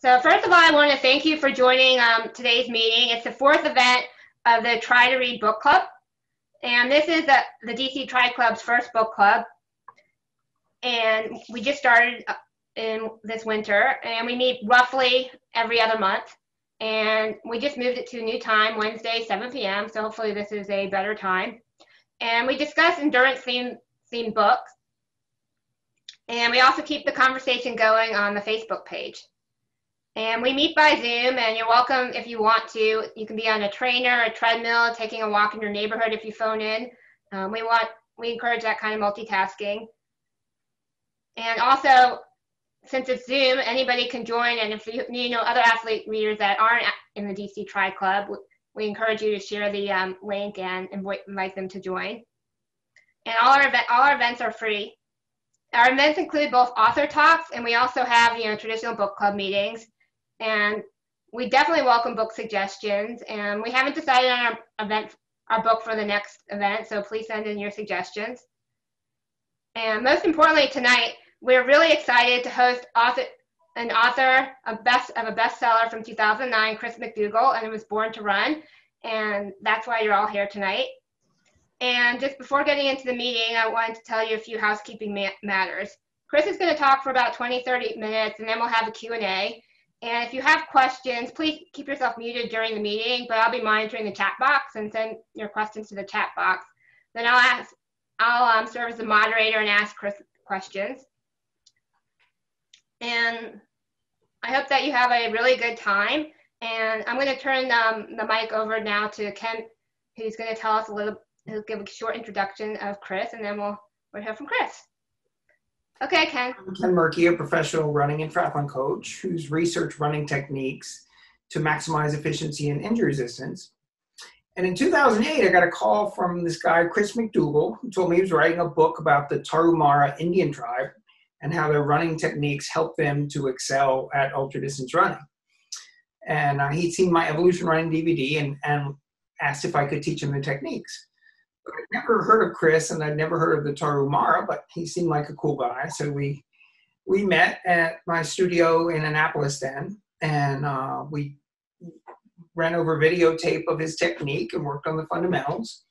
So first of all, I want to thank you for joining um, today's meeting. It's the fourth event of the Tri-To-Read Book Club. And this is the, the DC Tri Club's first book club. And we just started uh, in this winter and we meet roughly every other month. And we just moved it to a new time, Wednesday, 7 p.m. So hopefully this is a better time. And we discuss endurance themed, themed books. And we also keep the conversation going on the Facebook page. And we meet by Zoom, and you're welcome if you want to. You can be on a trainer, a treadmill, taking a walk in your neighborhood if you phone in. Um, we want we encourage that kind of multitasking. And also, since it's Zoom, anybody can join. And if you, you know other athlete readers that aren't in the DC Tri Club, we encourage you to share the um, link and invite them to join. And all our, event, all our events are free. Our events include both author talks, and we also have you know traditional book club meetings. And we definitely welcome book suggestions. And we haven't decided on our event, our book for the next event, so please send in your suggestions. And most importantly, tonight we're really excited to host author, an author of, best, of a bestseller from 2009, Chris McDougall, and it was Born to Run. And that's why you're all here tonight. And just before getting into the meeting, I wanted to tell you a few housekeeping ma matters. Chris is going to talk for about 20, 30 minutes, and then we'll have a Q&A. And if you have questions, please keep yourself muted during the meeting, but I'll be monitoring the chat box and send your questions to the chat box. Then I'll ask, I'll um, serve as the moderator and ask Chris questions. And I hope that you have a really good time. And I'm going to turn um, the mic over now to Ken, who's going to tell us a little, he'll give a short introduction of Chris, and then we'll, we'll hear from Chris. Okay, Ken. I'm Ken Mierke, a professional running and triathlon coach who's researched running techniques to maximize efficiency and injury resistance. And in 2008, I got a call from this guy, Chris McDougall, who told me he was writing a book about the Tarahumara Indian tribe and how their running techniques help them to excel at ultra distance running. And uh, he'd seen my evolution running DVD and, and asked if I could teach him the techniques. I'd never heard of Chris and I'd never heard of the Tarahumara, but he seemed like a cool guy. So we we met at my studio in Annapolis then, and uh, we ran over videotape of his technique and worked on the fundamentals.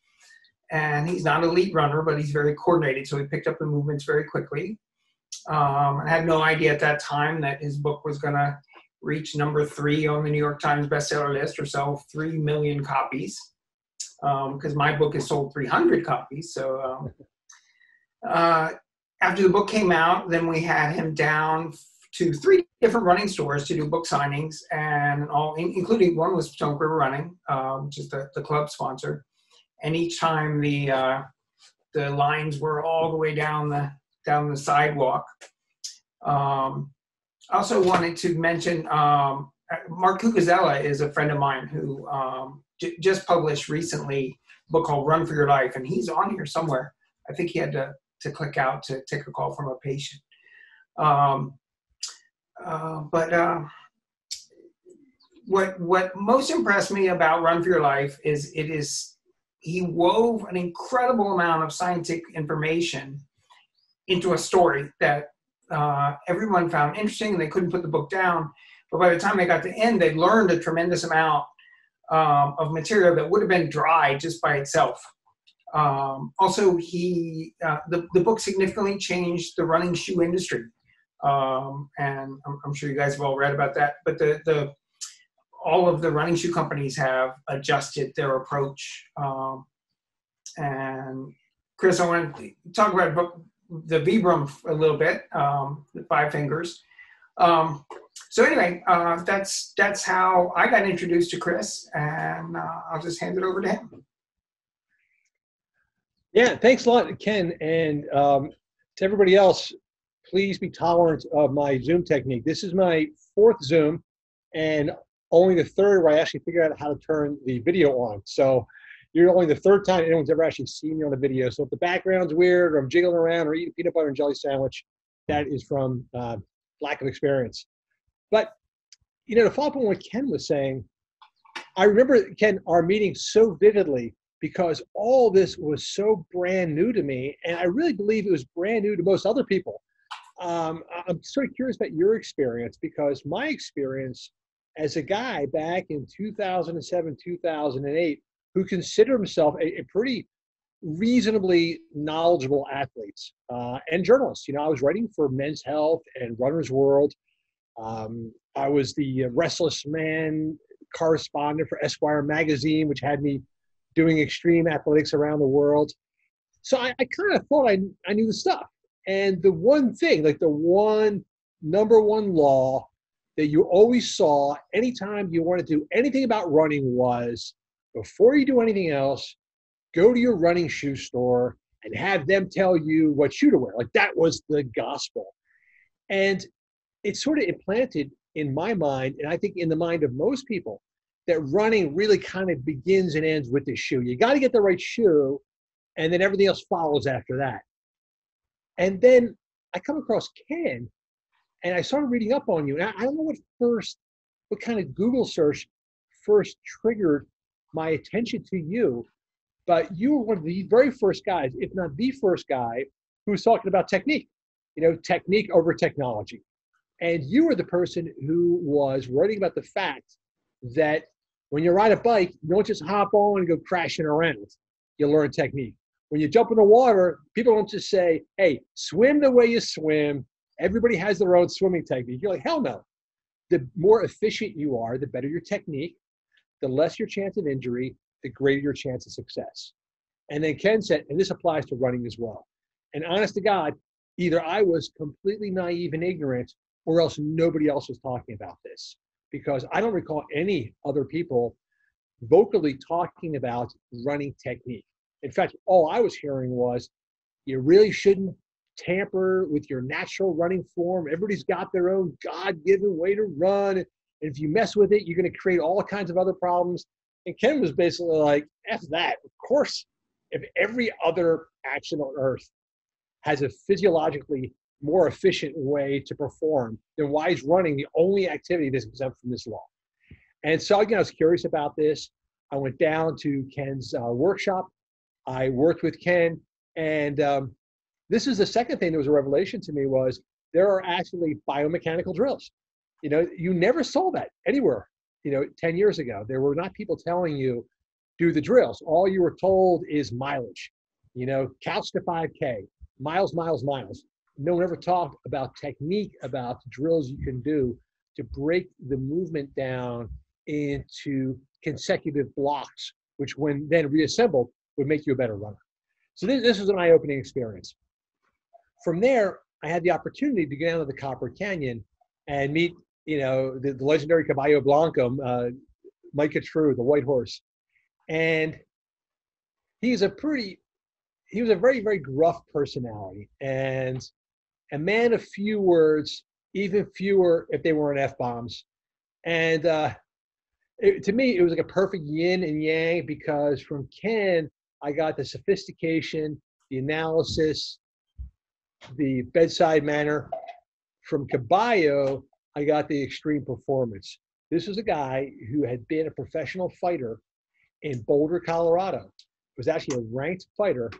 And he's not an elite runner, but he's very coordinated, so he picked up the movements very quickly. Um, I had no idea at that time that his book was going to reach number three on the New York Times bestseller list or sell 3 million copies because um, my book has sold 300 copies. So um, uh, after the book came out, then we had him down to three different running stores to do book signings, and all, including one was Potomac River Running, um, which is the, the club sponsor. And each time the uh, the lines were all the way down the down the sidewalk. Um, I also wanted to mention um, Mark Cucuzzella is a friend of mine who um, j- just published recently a book called Run for Your Life, and he's on here somewhere. I think he had to, to click out to take a call from a patient. Um, uh, but uh, what what most impressed me about Run for Your Life is it is he wove an incredible amount of scientific information into a story that uh, everyone found interesting and they couldn't put the book down. But by the time they got to the end, they learned a tremendous amount um, of material that would have been dry just by itself. Um, also, he uh, the, the book significantly changed the running shoe industry. Um, and I'm, I'm, sure you guys have all read about that. But the, the all of the running shoe companies have adjusted their approach. Um, and Chris, I want to talk about the Vibram a little bit, um, the five fingers. Um, so anyway, uh, that's that's how I got introduced to Chris, and uh, I'll just hand it over to him. Yeah, thanks a lot, Ken, and um, to everybody else. Please be tolerant of my Zoom technique. This is my fourth Zoom, and only the third where I actually figured out how to turn the video on. So you're only the third time anyone's ever actually seen me on a video. So if the background's weird or I'm jiggling around or eating peanut butter and jelly sandwich, that is from uh, lack of experience. But you know, to follow up on what Ken was saying, I remember Ken our meeting so vividly because all this was so brand new to me, and I really believe it was brand new to most other people. um, I'm sort of curious about your experience because my experience as a guy back in 2007, 2008, who considered himself a, a pretty reasonably knowledgeable athlete uh, and journalist. You know, I was writing for Men's Health and Runner's World. Um, I was the restless man correspondent for Esquire magazine, which had me doing extreme athletics around the world. So I, I kind of thought I, I knew the stuff. And the one thing, like the one number one law that you always saw anytime you wanted to do anything about running was before you do anything else, go to your running shoe store and have them tell you what shoe to wear. Like that was the gospel. And it's sort of implanted in my mind, and I think in the mind of most people, that running really kind of begins and ends with the shoe. You got to get the right shoe, and then everything else follows after that. And then I come across Ken, and I started reading up on you. And I, I don't know what first, what kind of Google search first triggered my attention to you, but you were one of the very first guys, if not the first guy, who was talking about technique. You know, technique over technology. And you were the person who was writing about the fact that when you ride a bike, you don't just hop on and go crashing around. You learn technique. When you jump in the water, people don't just say, hey, swim the way you swim. Everybody has their own swimming technique. You're like, hell no. The more efficient you are, the better your technique, the less your chance of injury, the greater your chance of success. And then Ken said, and this applies to running as well. And honest to God, either I was completely naive and ignorant, or else nobody else was talking about this. Because I don't recall any other people vocally talking about running technique. In fact, all I was hearing was you really shouldn't tamper with your natural running form. Everybody's got their own God given way to run. And if you mess with it, you're going to create all kinds of other problems. And Ken was basically like, F that. Of course, if every other action on earth has a physiologically more efficient way to perform, then why is running the only activity that's exempt from this law? And so, again, I was curious about this. I went down to Ken's uh, workshop I worked with Ken, and um, this is the second thing that was a revelation to me was there are actually biomechanical drills. You know, you never saw that anywhere. You know, 10 years ago, there were not people telling you do the drills. All you were told is mileage. You know, couch to 5K, miles, miles, miles. No one ever talked about technique, about drills you can do to break the movement down into consecutive blocks, which when then reassembled would make you a better runner. So this, this was an eye-opening experience. From there, I had the opportunity to get down to the Copper Canyon and meet, you know, the, the legendary Caballo Blanco, uh, Micah True, the white horse. And he's a pretty, he was a very, very gruff personality and a man of few words, even fewer if they weren't F-bombs. And uh, it, to me, it was like a perfect yin and yang because from Ken, I got the sophistication, the analysis, the bedside manner. From Caballo, I got the extreme performance. This was a guy who had been a professional fighter in Boulder, Colorado. Was actually a ranked fighter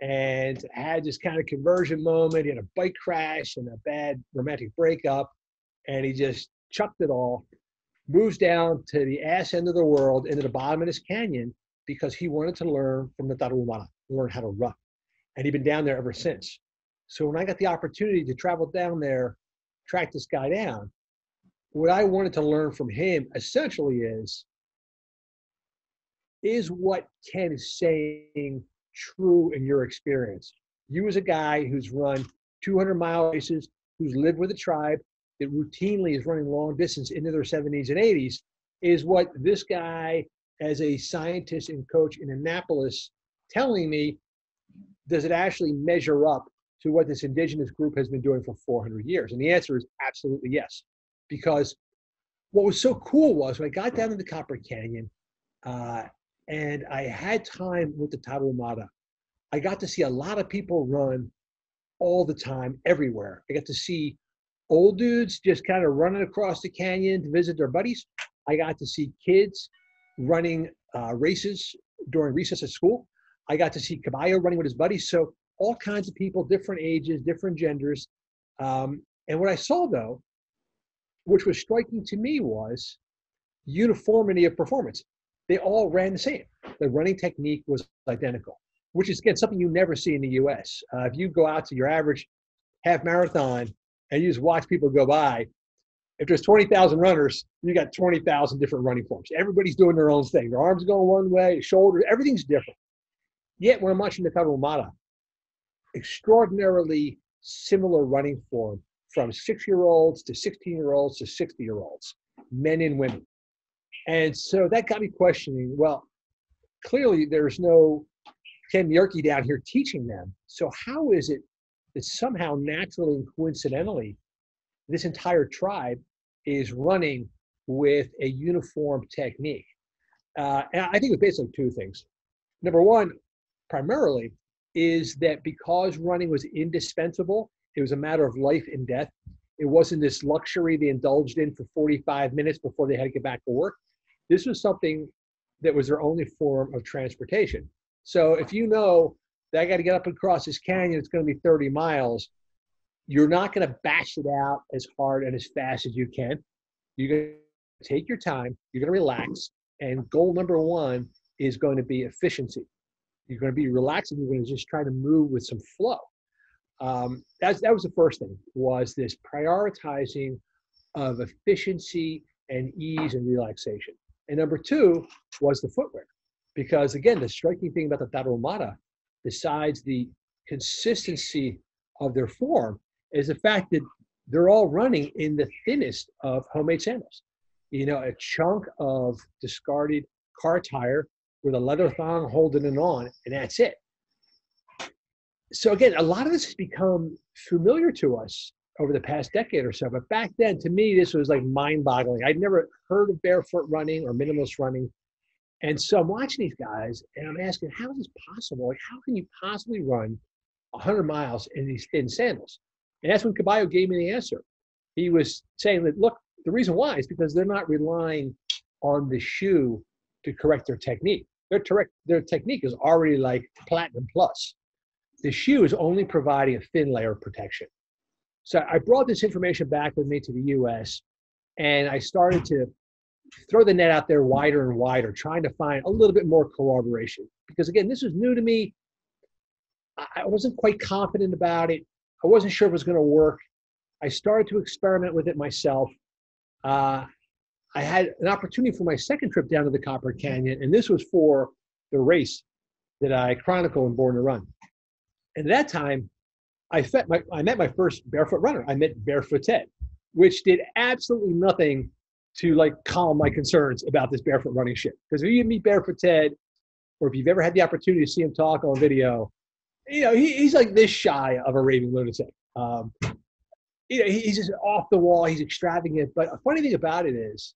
and had this kind of conversion moment. He had a bike crash and a bad romantic breakup, and he just chucked it all. Moves down to the ass end of the world into the bottom of this canyon because he wanted to learn from the Tarahumara, learn how to run. And he'd been down there ever since. So when I got the opportunity to travel down there, track this guy down, what I wanted to learn from him essentially is is what Ken is saying true in your experience? You as a guy who's run 200 mile races, who's lived with a tribe that routinely is running long distance into their 70s and 80s, is what this guy as a scientist and coach in Annapolis telling me, does it actually measure up to what this indigenous group has been doing for 400 years? And the answer is absolutely yes. Because what was so cool was when I got down to the Copper Canyon uh, and I had time with the Tarahumara, I got to see a lot of people run all the time, everywhere. I got to see old dudes just kind of running across the canyon to visit their buddies. I got to see kids running uh, races during recess at school. I got to see Caballo running with his buddies. So all kinds of people, different ages, different genders, Um, and what I saw though, which was striking to me, was uniformity of performance. They all ran the same. The running technique was identical, which is again something you never see in the U.S. Uh, if you go out to your average half marathon and you just watch people go by, if there's 20,000 runners, you got 20,000 different running forms. Everybody's doing their own thing. Their arms going one way, shoulders, everything's different. Yet when I'm watching the Tarahumara, extraordinarily similar running form from six year olds to 16 year olds to 60 year olds, men and women. And so that got me questioning well, clearly there's no Ken Mierke down here teaching them. So how is it that somehow naturally and coincidentally, this entire tribe is running with a uniform technique? Uh, and I think it's basically two things. Number one, primarily, is that because running was indispensable, it was a matter of life and death. It wasn't this luxury they indulged in for 45 minutes before they had to get back to work. This was something that was their only form of transportation. So if you know that I got to get up and cross this canyon, it's going to be 30 miles, you're not going to bash it out as hard and as fast as you can. You're going to take your time, you're going to relax, and goal number one is going to be efficiency. You're going to be relaxing. You're going to just try to move with some flow. Um, that was the first thing was this prioritizing of efficiency and ease and relaxation. And number two was the footwear. Because again, the striking thing about the Tarahumara, besides the consistency of their form, is the fact that they're all running in the thinnest of homemade sandals. You know, a chunk of discarded car tire with a leather thong holding it on, and that's it. So again, a lot of this has become familiar to us over the past decade or so. But back then, to me, this was like mind-boggling. I'd never heard of barefoot running or minimalist running. And so I'm watching these guys and I'm asking, how is this possible? Like, how can you possibly run 100 miles in these thin sandals? And that's when Caballo gave me the answer. He was saying that, look, the reason why is because they're not relying on the shoe to correct their technique. Their, ter- their technique is already like platinum plus. The shoe is only providing a thin layer of protection. So I brought this information back with me to the US and I started to throw the net out there wider and wider, trying to find a little bit more corroboration. Because again, this was new to me. I wasn't quite confident about it. I wasn't sure if it was going to work. I started to experiment with it myself. Uh, I had an opportunity for my second trip down to the Copper Canyon, and this was for the race that I chronicle in Born to Run. And at that time, I, my, I met my first barefoot runner. I met Barefoot Ted, which did absolutely nothing to like calm my concerns about this barefoot running shit. Because if you meet Barefoot Ted, or if you've ever had the opportunity to see him talk on video, you know he, he's like this shy of a raving lunatic. Um, you know, he's just off the wall. He's extravagant. But a funny thing about it is,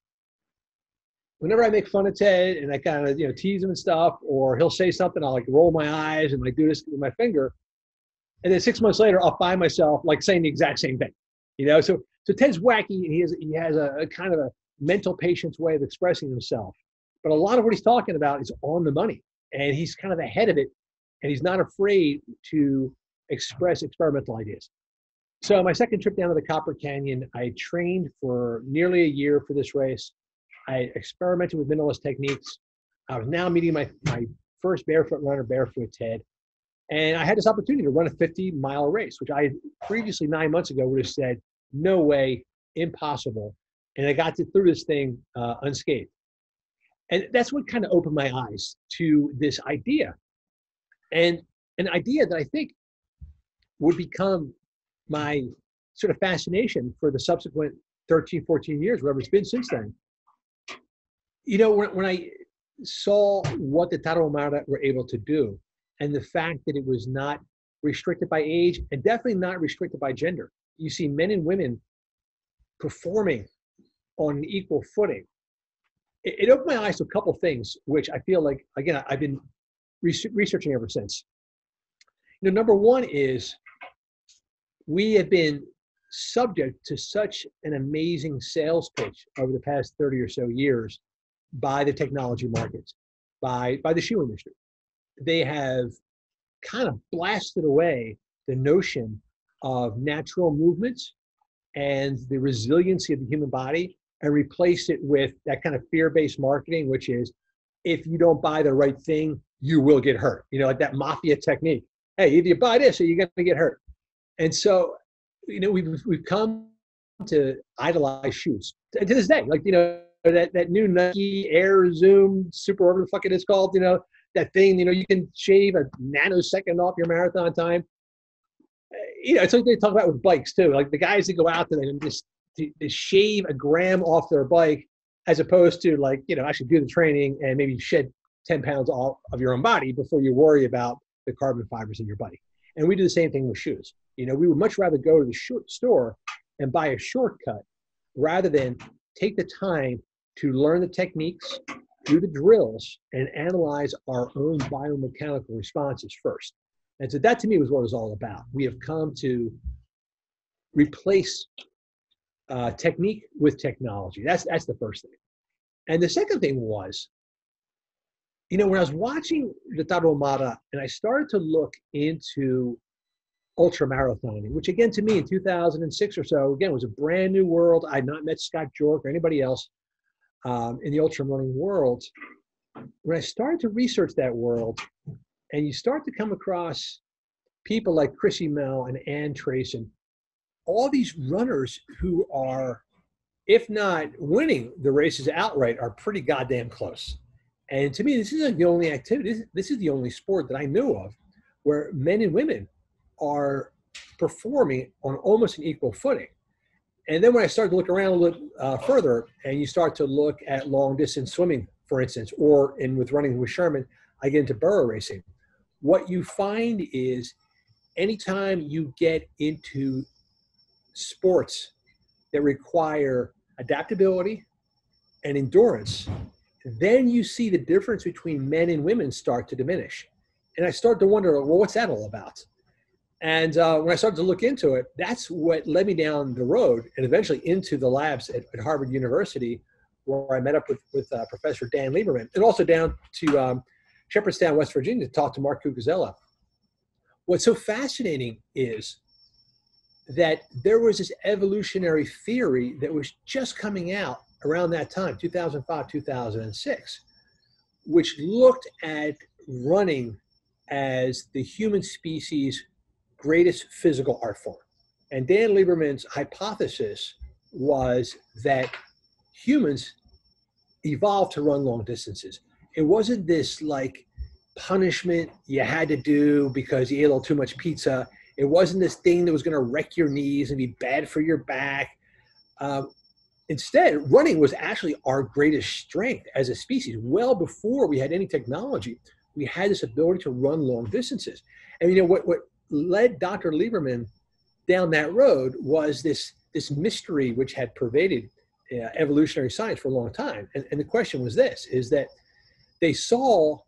whenever I make fun of Ted and I kind of you know tease him and stuff, or he'll say something, I'll like roll my eyes and like do this with my finger and then six months later, I'll find myself like saying the exact same thing. You know, so so Ted's wacky, and he has he has a, a kind of a mental patient's way of expressing himself. But a lot of what he's talking about is on the money, and he's kind of ahead of it, and he's not afraid to express experimental ideas. So my second trip down to the Copper Canyon, I trained for nearly a year for this race. I experimented with minimalist techniques. I was now meeting my, my first barefoot runner, Barefoot Ted. And I had this opportunity to run a 50 mile race, which I previously nine months ago would have said, no way, impossible. And I got to, through this thing uh, unscathed. And that's what kind of opened my eyes to this idea. And an idea that I think would become my sort of fascination for the subsequent 13, 14 years, whatever it's been since then. You know, when, when I saw what the Tarahumara were able to do, and the fact that it was not restricted by age and definitely not restricted by gender. You see men and women performing on an equal footing. It, it opened my eyes to a couple things, which I feel like, again, I've been researching ever since. You know, number one is we have been subject to such an amazing sales pitch over the past 30 or so years by the technology markets, by, by the shoe industry they have kind of blasted away the notion of natural movements and the resiliency of the human body and replace it with that kind of fear-based marketing, which is if you don't buy the right thing, you will get hurt. You know, like that mafia technique. Hey, if you buy this, you're going to get hurt. And so, you know, we've we've come to idolize shoes to, to this day. Like you know, that that new Nike Air Zoom Super, whatever the fuck it is called. You know, that thing. You know, you can shave a nanosecond off your marathon time. Eh, you know, it's like they talk about with bikes too. Like the guys that go out there and just to, to shave a gram off their bike as opposed to like you know actually do the training and maybe shed 10 pounds off of your own body before you worry about the carbon fibers in your body and we do the same thing with shoes you know we would much rather go to the store and buy a shortcut rather than take the time to learn the techniques do the drills and analyze our own biomechanical responses first and so that to me was what it was all about we have come to replace uh, technique with technology. That's that's the first thing. And the second thing was, you know, when I was watching the Tarahumara and I started to look into ultra marathoning, which again to me in 2006 or so, again was a brand new world. I had not met Scott Jurek or anybody else um, in the ultra running world. When I started to research that world, and you start to come across people like Krissy Moehl and Ann Trason all these runners who are, if not winning the races outright, are pretty goddamn close. And to me, this isn't the only activity. This is the only sport that I know of where men and women are performing on almost an equal footing. And then when I start to look around a little uh, further, and you start to look at long distance swimming, for instance, or in with running with Sherman, I get into burro racing. What you find is anytime you get into sports that require adaptability and endurance, then you see the difference between men and women start to diminish. And I start to wonder, well, what's that all about? And uh, when I started to look into it, that's what led me down the road and eventually into the labs at, at Harvard University, where I met up with, with uh, Professor Dan Lieberman, and also down to um, Shepherdstown, West Virginia, to talk to Mark Cucuzzella. What's so fascinating is that there was this evolutionary theory that was just coming out around that time, 2005, 2006, which looked at running as the human species' greatest physical art form. And Dan Lieberman's hypothesis was that humans evolved to run long distances. It wasn't this like punishment you had to do because you ate a little too much pizza. It wasn't this thing that was going to wreck your knees and be bad for your back. Um, instead, running was actually our greatest strength as a species. Well before we had any technology, we had this ability to run long distances. And you know what? What led Dr. Lieberman down that road was this this mystery which had pervaded uh, evolutionary science for a long time. And, and the question was this: is that they saw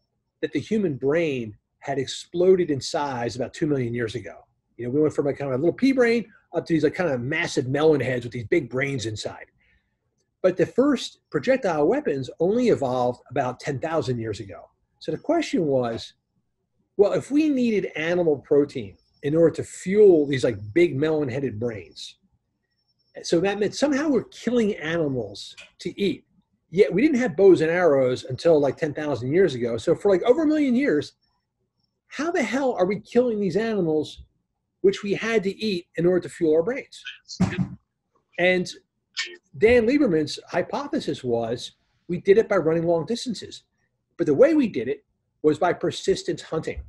that the human brain had exploded in size about two million years ago. You know, we went from a kind of a little pea brain up to these like kind of massive melon heads with these big brains inside. But the first projectile weapons only evolved about 10,000 years ago. So the question was, well, if we needed animal protein in order to fuel these like big melon-headed brains, so that meant somehow we're killing animals to eat. Yet we didn't have bows and arrows until like 10,000 years ago. So for like over a million years, how the hell are we killing these animals which we had to eat in order to fuel our brains. And Dan Lieberman's hypothesis was we did it by running long distances. But the way we did it was by persistence hunting.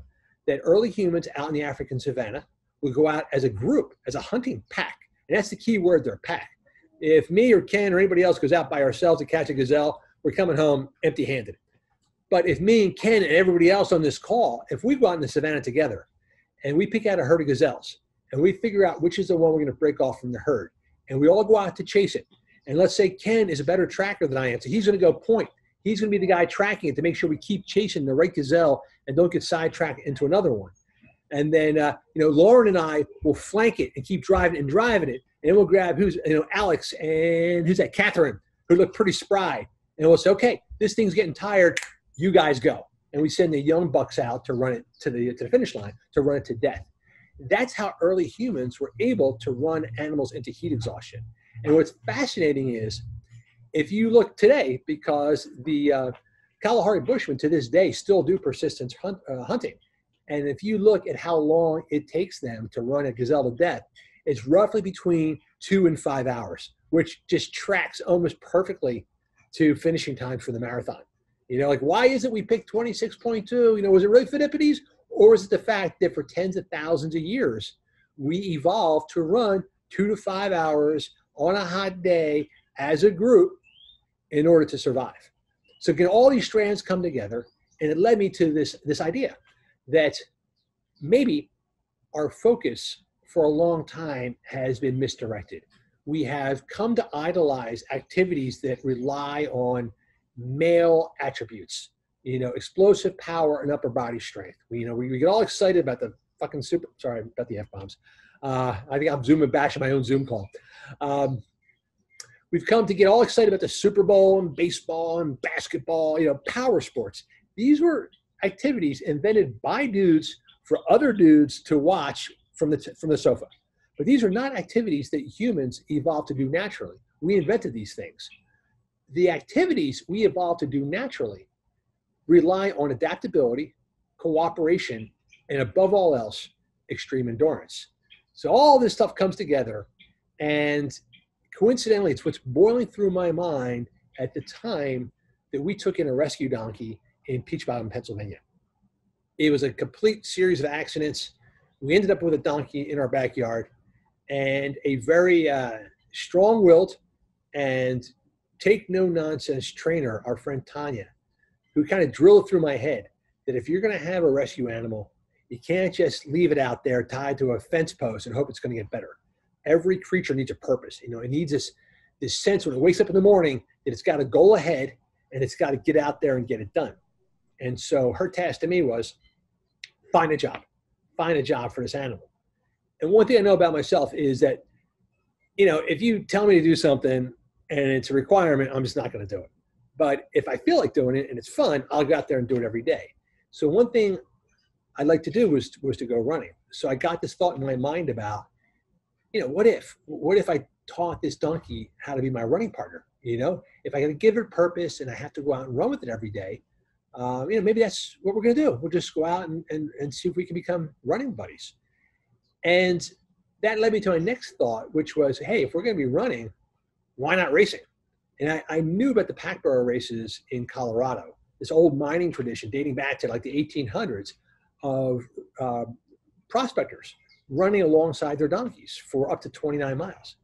That early humans out in the African savannah would go out as a group, as a hunting pack. And that's the key word there, pack. If me or Ken or anybody else goes out by ourselves to catch a gazelle, we're coming home empty handed. But if me and Ken and everybody else on this call, if we go out in the savannah together and we pick out a herd of gazelles and we figure out which is the one we're going to break off from the herd and we all go out to chase it and let's say ken is a better tracker than i am so he's going to go point he's going to be the guy tracking it to make sure we keep chasing the right gazelle and don't get sidetracked into another one. And then uh, you know lauren and i will flank it and keep driving and driving it. And we'll grab who's you know alex and who's that? Catherine who looked pretty spry. And we'll say okay this thing's getting tired. You guys go. And we send the young bucks out to run it to the to the finish line to run it to death. That's how early humans were able to run animals into heat exhaustion. And what's fascinating is if you look today, because the uh, Kalahari Bushmen to this day still do persistence hunt, uh, hunting. And if you look at how long it takes them to run a gazelle to death, it's roughly between two and five hours, which just tracks almost perfectly to finishing times for the marathon. You know, like why is it we picked 26.2? You know, was it really Pheidippides? Or is it the fact that for tens of thousands of years, we evolved to run two to five hours on a hot day as a group in order to survive? So can all these strands come together? And it led me to this, this idea that maybe our focus for a long time has been misdirected. We have come to idolize activities that rely on male attributes, you know, explosive power and upper body strength. We, you know, we, we get all excited about the fucking super, sorry, about the F bombs. Uh, I think I'm zooming bashing my own Zoom call. Um, we've come to get all excited about the Super Bowl and baseball and basketball, you know, power sports. These were activities invented by dudes for other dudes to watch from the, from the sofa. But these are not activities that humans evolved to do naturally. We invented these things the activities we evolved to do naturally rely on adaptability, cooperation, and above all else, extreme endurance. So all this stuff comes together, and coincidentally, it's what's boiling through my mind at the time that we took in a rescue donkey in Peach Bottom, Pennsylvania. It was a complete series of accidents. We ended up with a donkey in our backyard, and a very uh, strong-willed and take no nonsense trainer, our friend Tanya, who kind of drilled through my head that if you're going to have a rescue animal, you can't just leave it out there tied to a fence post and hope it's going to get better. Every creature needs a purpose. You know, it needs this this sense when it wakes up in the morning that it's got to go ahead and it's got to get out there and get it done. And so her task to me was find a job, find a job for this animal. And one thing I know about myself is that, you know, if you tell me to do something and it's a requirement, I'm just not going to do it. But if I feel like doing it and it's fun, I'll go out there and do it every day. So one thing I'd like to do was was to go running. So I got this thought in my mind about, you know, what if what if I taught this donkey how to be my running partner? You know, if I got to give it purpose and I have to go out and run with it every day, uh, you know, maybe that's what we're going to do. We'll just go out and, and, and see if we can become running buddies. And that led me to my next thought, which was, hey, if we're going to be running, why not racing? And I, I knew about the pack burro races in Colorado, this old mining tradition dating back to like the 1800s of uh, prospectors running alongside their donkeys for up to 29 miles.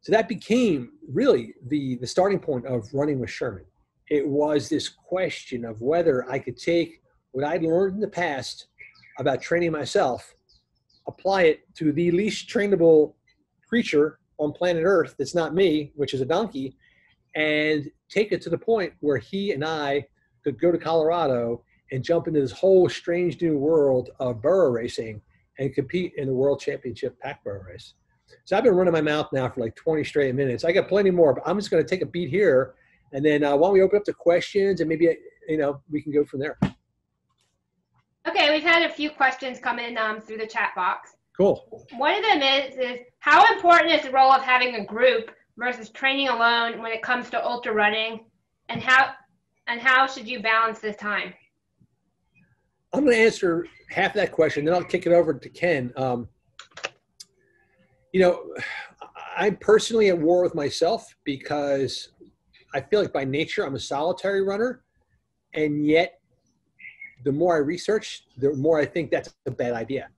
So that became really the, the starting point of running with Sherman. It was this question of whether I could take what I'd learned in the past about training myself, apply it to the least trainable creature on planet Earth that's not me, which is a donkey, and take it to the point where he and I could go to Colorado and jump into this whole strange new world of burro racing and compete in the world championship pack burro race. So I've been running my mouth now for like 20 straight minutes. I got plenty more, but I'm just going to take a beat here. And then uh, why don't we open up to questions and maybe, you know, we can go from there. Okay, we've had a few questions come in um, through the chat box. Cool. One of them is, is how important is the role of having a group versus training alone when it comes to ultra running, and how and how should you balance this time? I'm going to answer half that question, then I'll kick it over to Ken. Um, you know, I'm personally at war with myself because I feel like by nature I'm a solitary runner, and yet the more I research, the more I think that's a bad idea.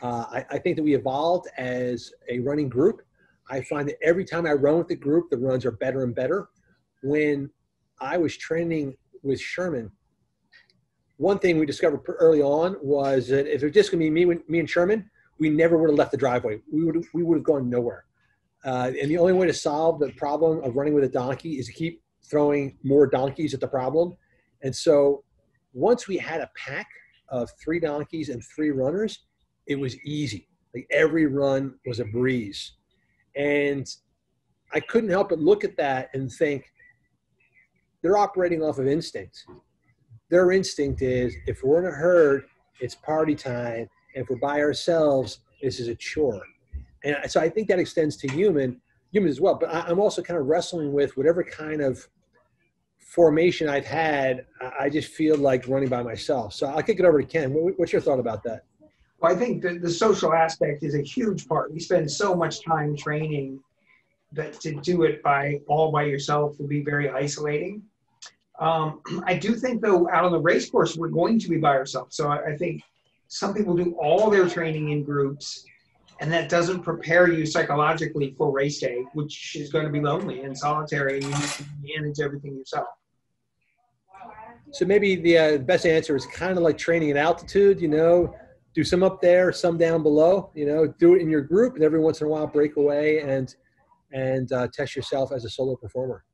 Uh, I, I, think that we evolved as a running group. I find that every time I run with the group, the runs are better and better. When I was training with Sherman, one thing we discovered early on was that if it was just going to be me, me and Sherman, we never would have left the driveway. We would we would have gone nowhere. Uh, and the only way to solve the problem of running with a donkey is to keep throwing more donkeys at the problem. And so once we had a pack of three donkeys and three runners, it was easy. Like every run was a breeze. And I couldn't help but look at that and think they're operating off of instinct. Their instinct is if we're in a herd, it's party time And if we're by ourselves, this is a chore. And so I think that extends to human, humans as well. But I, am also kind of wrestling with whatever kind of formation I've had. I just feel like running by myself. So I'll kick it over to Ken. What's your thought about that? Well, I think the, the social aspect is a huge part. We spend so much time training that to do it by all by yourself will be very isolating. Um, I do think, though, out on the race course, we're going to be by ourselves. So I, I think some people do all their training in groups, and that doesn't prepare you psychologically for race day, which is going to be lonely and solitary, and you need to manage everything yourself. So maybe the uh, best answer is kind of like training at altitude. You know, do some up there, some down below. You know, do it in your group, and every once in a while break away and and uh, test yourself as a solo performer.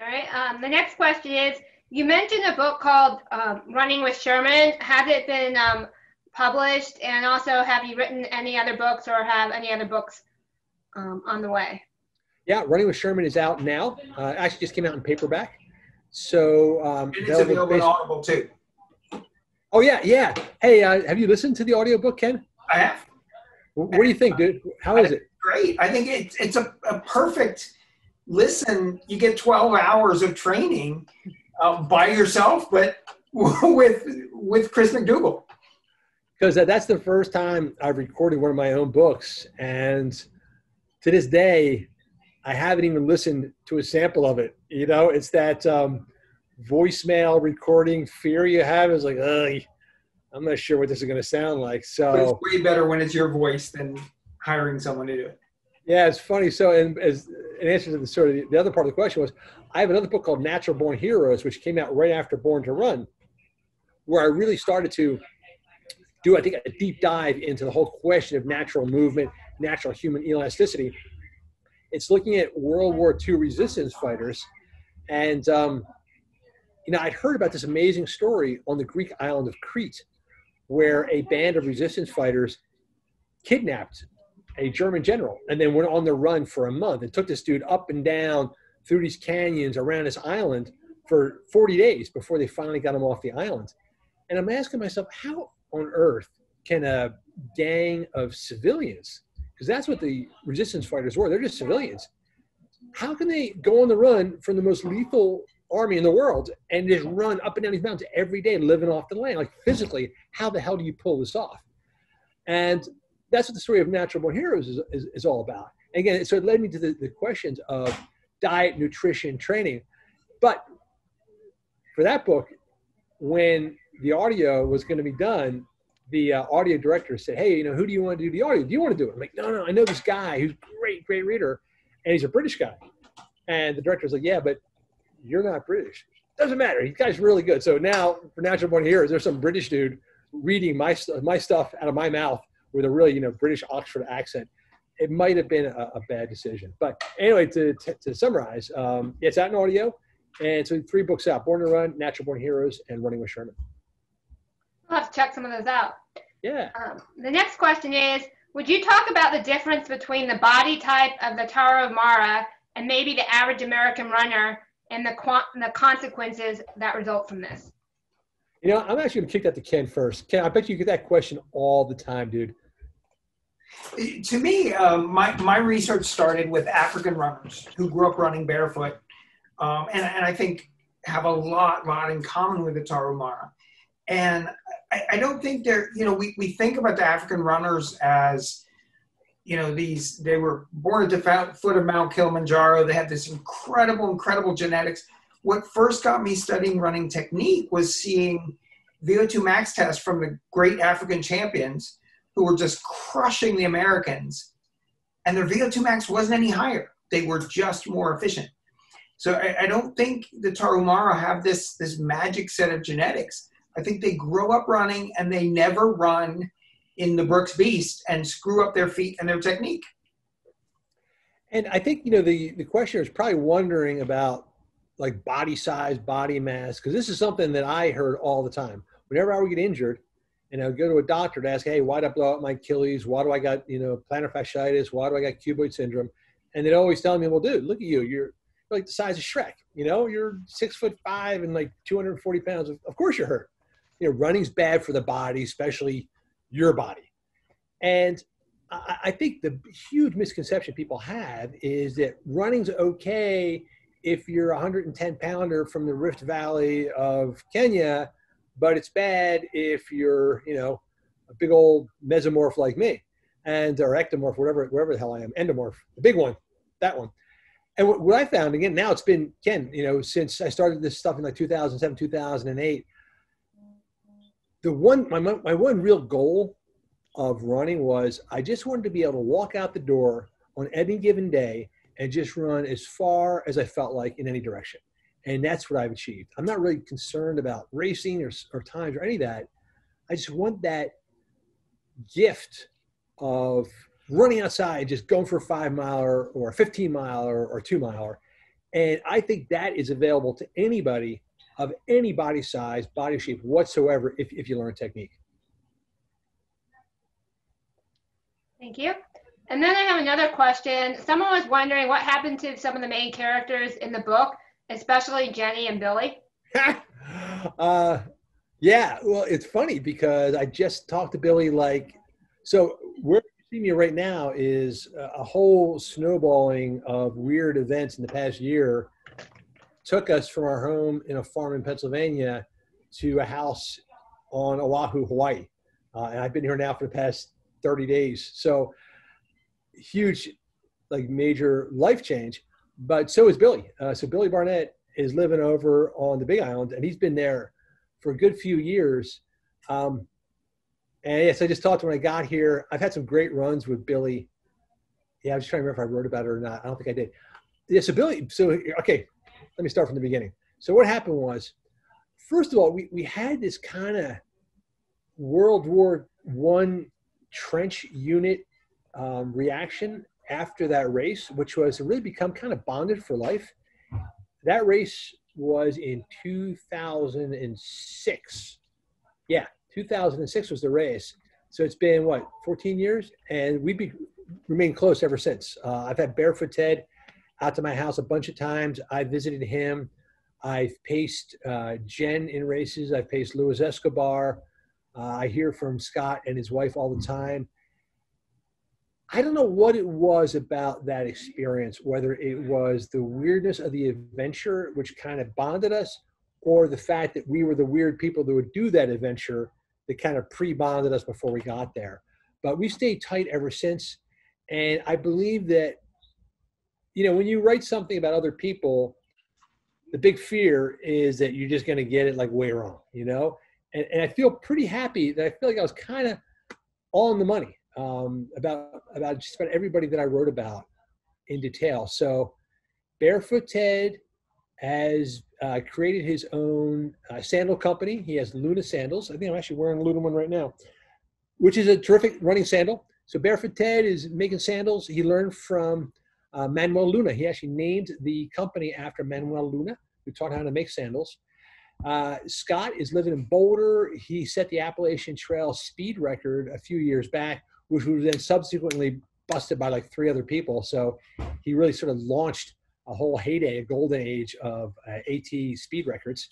All right. Um, the next question is: You mentioned a book called um, "Running with Sherman." Has it been um, published? And also, have you written any other books, or have any other books um, on the way? Yeah, Running with Sherman is out now. Uh, actually, just came out in paperback. So um, and it's available Audible too. Oh yeah, yeah. Hey, uh, have you listened to the audiobook, Ken? I have. What do you think, dude? How is it? Great. I think it's it's a, a perfect listen. You get 12 hours of training uh, by yourself, but with with Chris McDougall. Because that's the first time I've recorded one of my own books, and to this day, I haven't even listened to a sample of it. You know, it's that um, voicemail recording fear you have. Is like, ugh I'm not sure what this is going to sound like. So but it's way better when it's your voice than hiring someone to do it. Yeah, it's funny. So, and as an answer to the sort of the other part of the question was, I have another book called Natural Born Heroes, which came out right after Born to Run, where I really started to do, I think, a deep dive into the whole question of natural movement, natural human elasticity. It's looking at World War II resistance fighters, and um, you know, I'd heard about this amazing story on the Greek island of Crete where a band of resistance fighters kidnapped a German general and then went on the run for a month. and took this dude up and down through these canyons around this island for 40 days before they finally got him off the island. And I'm asking myself, how on earth can a gang of civilians, because that's what the resistance fighters were, they're just civilians, how can they go on the run from the most lethal army in the world and just run up and down these mountains every day living off the land. Like physically, how the hell do you pull this off? And that's what the story of Natural Born Heroes is, is, is all about. And again, so it led me to the, the questions of diet, nutrition, training. But for that book, when the audio was going to be done, the uh, audio director said, "Hey, you know, who do you want to do the audio? Do you want to do it?" I'm like, "No, no, I know this guy who's great, great reader, and he's a British guy." And the director's like, "Yeah, but you're not British. Doesn't matter. You guys really good. So now for Natural Born Heroes, there's some British dude reading my my stuff out of my mouth with a really you know British Oxford accent. It might have been a, a bad decision, but anyway, to, to, to summarize, um, it's out in audio, and so three books out: Born to Run, Natural Born Heroes, and Running with Sherman. I'll have to check some of those out. Yeah. Um, the next question is: Would you talk about the difference between the body type of the Tarahumara and maybe the average American runner and the, the consequences that result from this? You know, I'm actually going to kick that to Ken first. Ken, I bet you get that question all the time, dude. To me, um, my, my research started with African runners who grew up running barefoot, um, and, and I think have a lot, lot in common with the Tarahumara. And I, I don't think they're, you know, we, we think about the African runners as you know these they were born at the foot of mount kilimanjaro they had this incredible incredible genetics what first got me studying running technique was seeing vo2 max tests from the great african champions who were just crushing the americans and their vo2 max wasn't any higher they were just more efficient so i, I don't think the tarahumara have this this magic set of genetics i think they grow up running and they never run in the Brooks Beast and screw up their feet and their technique. And I think you know the the questioner is probably wondering about like body size, body mass, because this is something that I heard all the time. Whenever I would get injured, and I would go to a doctor to ask, "Hey, why did I blow out my Achilles? Why do I got you know plantar fasciitis? Why do I got cuboid syndrome?" And they'd always tell me, "Well, dude, look at you. You're like the size of Shrek. You know, you're six foot five and like 240 pounds. Of, of course, you're hurt." you know, running's bad for the body, especially your body. And I, I think the huge misconception people have is that running's okay if you're a 110 pounder from the Rift Valley of Kenya, but it's bad if you're, you know, a big old mesomorph like me and or ectomorph, whatever, whatever the hell I am, endomorph, the big one, that one. And what, what I found again, now it's been Ken, you know, since I started this stuff in like 2007, 2008. The one, my my one real goal of running was I just wanted to be able to walk out the door on any given day and just run as far as I felt like in any direction. And that's what I've achieved. I'm not really concerned about racing or, or times or any of that. I just want that gift of running outside, just going for a five miler or a 15 miler or two miler. And I think that is available to anybody of any body size, body shape whatsoever if, if you learn technique. Thank you. And then I have another question. Someone was wondering what happened to some of the main characters in the book, especially Jenny and Billy. uh, yeah, well, it's funny because I just talked to Billy like, so where you see me right now is a whole snowballing of weird events in the past year took us from our home in a farm in Pennsylvania to a house on Oahu, Hawaii. Uh, and I've been here now for the past 30 days. So huge, like major life change. But so is Billy. Uh, so Billy Barnett is living over on the Big Island, and he's been there for a good few years. Um, and yes, I just talked when I got here. I've had some great runs with Billy. Yeah, I was trying to remember if I wrote about it or not. I don't think I did. Yeah, so Billy, so okay, let me start from the beginning. So what happened was, first of all, we, we had this kind of World War One trench unit um, reaction after that race, which was really become kind of bonded for life. That race was in 2006. Yeah, 2006 was the race. So it's been what 14 years, and we've remained close ever since. Uh, I've had Barefoot Ted out to my house a bunch of times. I visited him. I've paced uh, Jen in races. I've paced Luis Escobar. Uh, I hear from Scott and his wife all the time. I don't know what it was about that experience, whether it was the weirdness of the adventure, which kind of bonded us, or the fact that we were the weird people that would do that adventure that kind of pre bonded us before we got there. But we stayed tight ever since. And I believe that, you know, when you write something about other people, the big fear is that you're just going to get it like way wrong, you know? And, and I feel pretty happy that I feel like I was kind of all in the money um, about about just about everybody that I wrote about in detail. So, Barefoot Ted has uh, created his own uh, sandal company. He has Luna sandals. I think I'm actually wearing a Luna one right now, which is a terrific running sandal. So Barefoot Ted is making sandals. He learned from uh, Manuel Luna. He actually named the company after Manuel Luna, who taught him how to make sandals. Uh, Scott is living in Boulder. He set the Appalachian Trail speed record a few years back which was then subsequently busted by like three other people. So he really sort of launched a whole heyday, a golden age of uh, AT speed records.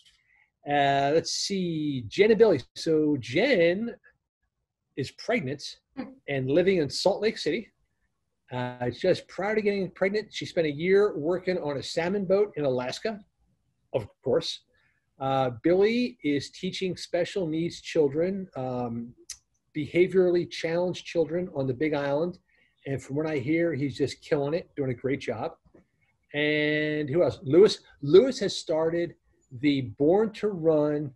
Uh, let's see, Jen and Billy. So Jen is pregnant and living in Salt Lake City. Uh, just prior to getting pregnant, she spent a year working on a salmon boat in Alaska, of course. Uh, Billy is teaching special needs children um, behaviorally challenged children on the Big Island. And from what I hear, he's just killing it, doing a great job. And who else? Luis. Luis has started the Born to Run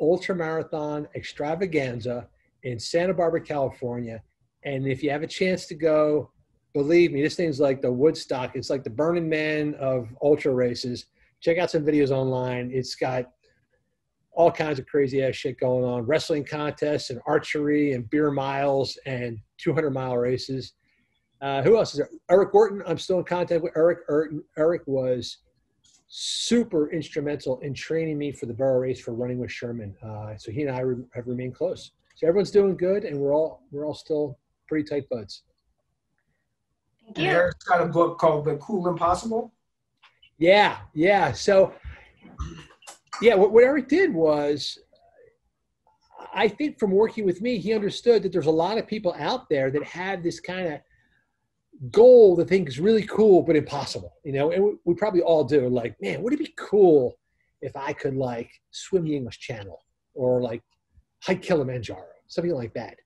ultra marathon extravaganza in Santa Barbara, California. And if you have a chance to go, believe me, this thing's like the Woodstock. It's like the Burning Man of ultra races. Check out some videos online. It's got all kinds of crazy ass shit going on. Wrestling contests and archery and beer miles and 200 mile races. Uh, who else is there? Eric Orton. i'm still in contact with eric eric was super instrumental in training me for the burro race for running with sherman. Uh, so he and i re- have remained close. So everyone's doing good and we're all we're all still pretty tight buds. Thank you. And Eric's got a book called The Cool Impossible. yeah yeah. So yeah, what, what Eric did was I think from working with me, he understood that there's a lot of people out there that have this kind of goal that think is really cool but impossible. You know, and we, we probably all do. Like, man, would it be cool if I could like swim the English Channel or like hike Kilimanjaro, something like that?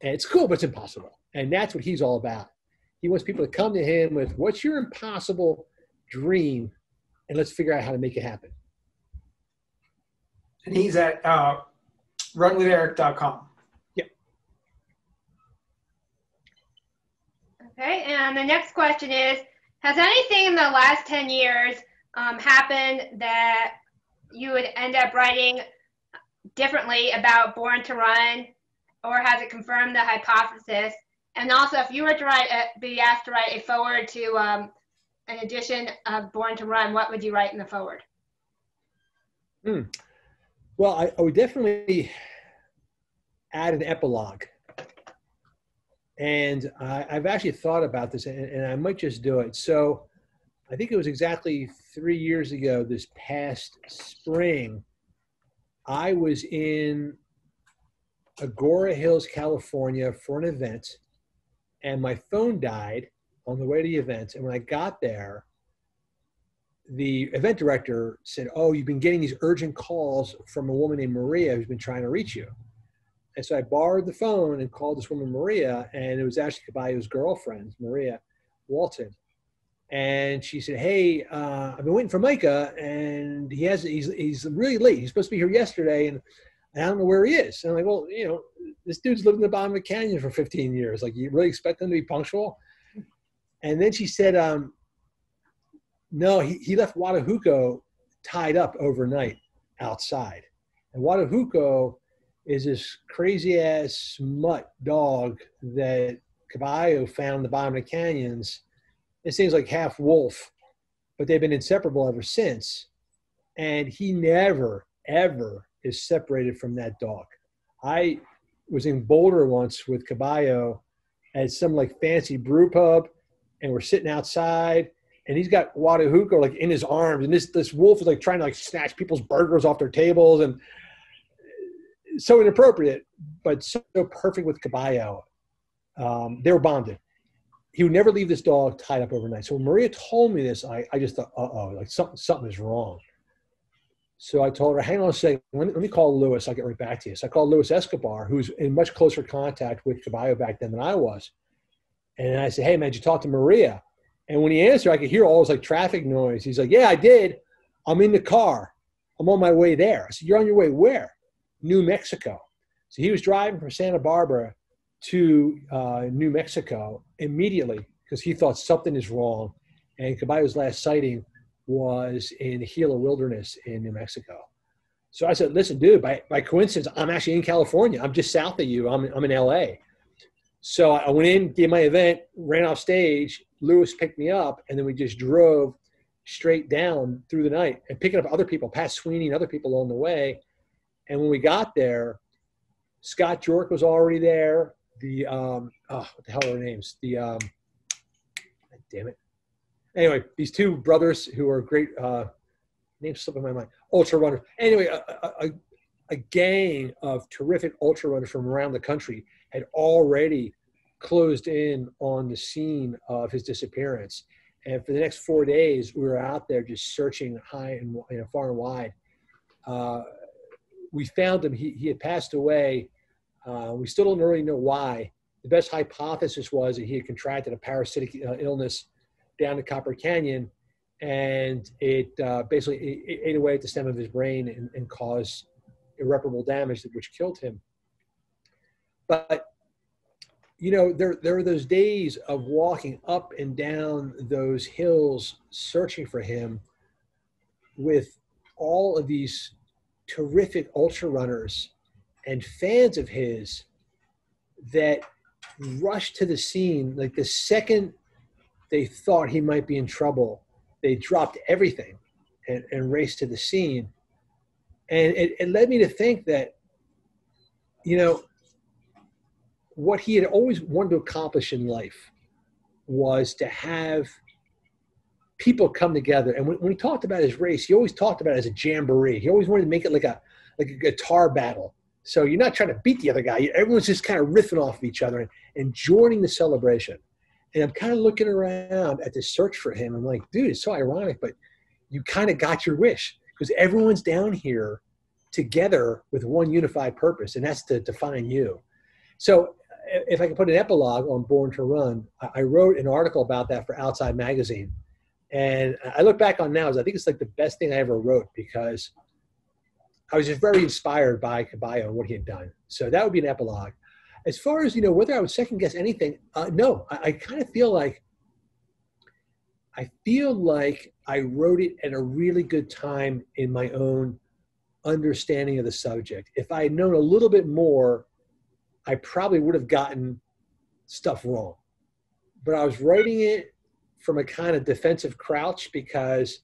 And it's cool, but it's impossible. And that's what he's all about. He wants people to come to him with what's your impossible dream, and let's figure out how to make it happen. And he's at uh, runwitheric.com. Okay, and the next question is Has anything in the last 10 years um, happened that you would end up writing differently about Born to Run, or has it confirmed the hypothesis? And also, if you were to write, a, be asked to write a forward to um, an edition of Born to Run, what would you write in the forward? Hmm. Well, I, I would definitely add an epilogue and I, have actually thought about this, and, and, I might just do it. So, I think it was exactly three years ago, this past spring, I was in Agoura Hills, California for an event, and my phone died on the way to the event. And when I got there, the event director said, Oh, you've been getting these urgent calls from a woman named Maria who's been trying to reach you. And so I borrowed the phone and called this woman Maria, and it was actually Caballo's girlfriend, Maria Walton. And she said, "Hey, uh, I've been waiting for Micah, and he has he's he's really late. He's supposed to be here yesterday, and I don't know where he is." And I'm like, "Well, you know, this dude's lived in the bottom of a canyon for 15 years. Like, you really expect him to be punctual?" And then she said, um, "No, he he left Guadajuko tied up overnight outside, and Guadajuko." is this crazy ass mutt dog that Caballo found in the bottom of the canyons. It seems like half wolf, but they've been inseparable ever since. And he never, ever is separated from that dog. I was in Boulder once with Caballo at some like fancy brew pub, and we're sitting outside, and he's got Guadajuko like in his arms, and this this wolf is like trying to like snatch people's burgers off their tables, and so inappropriate, but so perfect with Caballo. Um, they were bonded. He would never leave this dog tied up overnight. So when Maria told me this, I, I just thought, uh oh, like something, something is wrong. So I told her, hang on a second, let me, let me call Luis. I'll get right back to you. So I called Luis Escobar, who's in much closer contact with Caballo back then than I was. And I said, hey, man, did you talk to Maria? And when he answered, I could hear all this like traffic noise. He's like, yeah, I did. I'm in the car. I'm on my way there. I said, you're on your way where? New Mexico. So he was driving from Santa Barbara to uh, New Mexico immediately because he thought something is wrong. And Caballo's last sighting was in the Gila Wilderness in New Mexico. So I said, listen, dude, by, by coincidence, I'm actually in California. I'm just south of you. I'm, I'm in LA. So I went in, did my event, ran off stage. Luis picked me up, and then we just drove straight down through the night and picking up other people, Pat Sweeney and other people along the way. And when we got there, Scott Jurek was already there. The um, oh, what the hell are their names? The um, damn it. Anyway, these two brothers who are great. Uh, names slipping my mind. Ultra runners. Anyway, a, a, a gang of terrific ultra runners from around the country had already closed in on the scene of his disappearance. And for the next four days, we were out there just searching high and you know, far and wide. Uh, we found him. He, he had passed away. Uh, we still don't really know why. The best hypothesis was that he had contracted a parasitic uh, illness down in Copper Canyon, and it uh, basically it, ate away at the stem of his brain and, and caused irreparable damage, which killed him. But you know, there there are those days of walking up and down those hills searching for him, with all of these terrific ultra runners and fans of his that rushed to the scene. Like the second they thought he might be in trouble they dropped everything and, and raced to the scene. And it, it led me to think that you know what he had always wanted to accomplish in life was to have people come together. And when, when, he talked about his race, he always talked about it as a jamboree. He always wanted to make it like a like a guitar battle So you're not trying to beat the other guy. Everyone's just kind of riffing off of each other and, and joining the celebration. And I'm kind of looking around at the search for him. I'm like, dude, it's so ironic, but you kind of got your wish because everyone's down here together with one unified purpose, and that's to define you. So if I can put an epilogue on Born to Run, I wrote an article about that for Outside Magazine. And I look back on now as I think it's like the best thing I ever wrote because I was just very inspired by Caballo and what he had done. So that would be an epilogue. As far as, you know, whether I would second guess anything, uh, no, I, I kind of feel like, I feel like I wrote it at a really good time in my own understanding of the subject. If I had known a little bit more, I probably would have gotten stuff wrong. But I was writing it from a kind of defensive crouch because,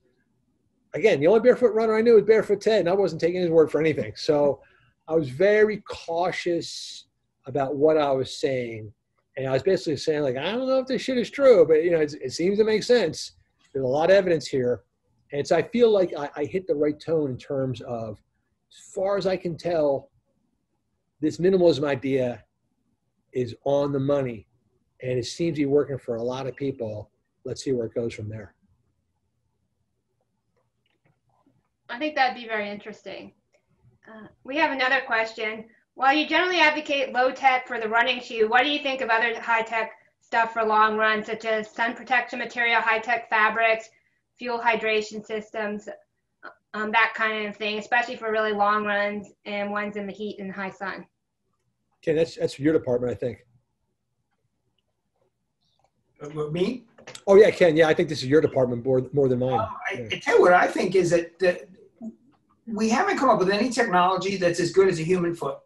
again, the only barefoot runner I knew was Barefoot Ted, and I wasn't taking his word for anything. So I was very cautious about what I was saying. And I was basically saying, like, I don't know if this shit is true, but, you know, it seems to make sense. There's a lot of evidence here. And so I feel like I, I hit the right tone in terms of, as far as I can tell, this minimalism idea is on the money and it seems to be working for a lot of people. Let's see where it goes from there. I think that'd be very interesting. Uh, we have another question. While you generally advocate low tech for the running shoe, what do you think of other high tech stuff for long runs, such as sun protection material, high tech fabrics, fuel hydration systems, um, that kind of thing, especially for really long runs and ones in the heat and high sun? Okay, that's that's your department, I think. Uh, me? Oh yeah, Ken. Yeah, I think this is your department more more than mine. Um, I, I, tell you what I think is that, that we haven't come up with any technology that's as good as a human foot.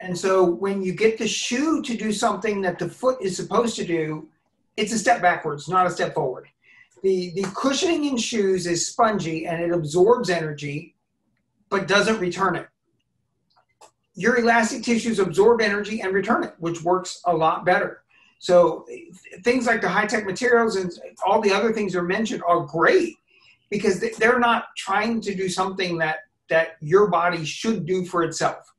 And so when you get the shoe to do something that the foot is supposed to do, it's a step backwards, not a step forward. The the cushioning in shoes is spongy and it absorbs energy, but doesn't return it your elastic tissues absorb energy and return it, which works a lot better. So things like the high-tech materials and all the other things are mentioned are great because they're not trying to do something that that your body should do for itself.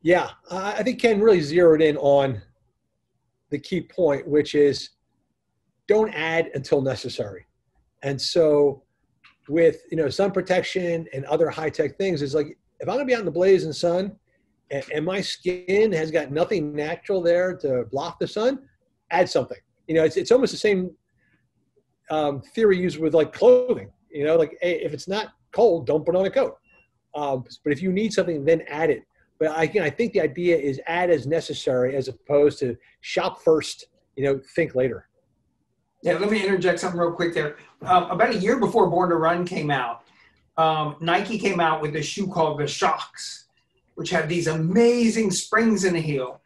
Yeah, I think Ken really zeroed in on the key point, which is don't add until necessary. And so with you know sun protection and other high tech things, is like if I'm to be out in the blazing sun and, and, my skin has got nothing natural there to block the sun, add something. You know, it's, it's almost the same um, theory used with like clothing. You know, like hey, if it's not cold, don't put on a coat. Um, but if you need something, then add it. But again, I think the idea is add as necessary as opposed to shop first, you know, think later. Yeah, let me interject something real quick there. Um, about a year before Born to Run came out, um, Nike came out with a shoe called the Shox, which had these amazing springs in the heel.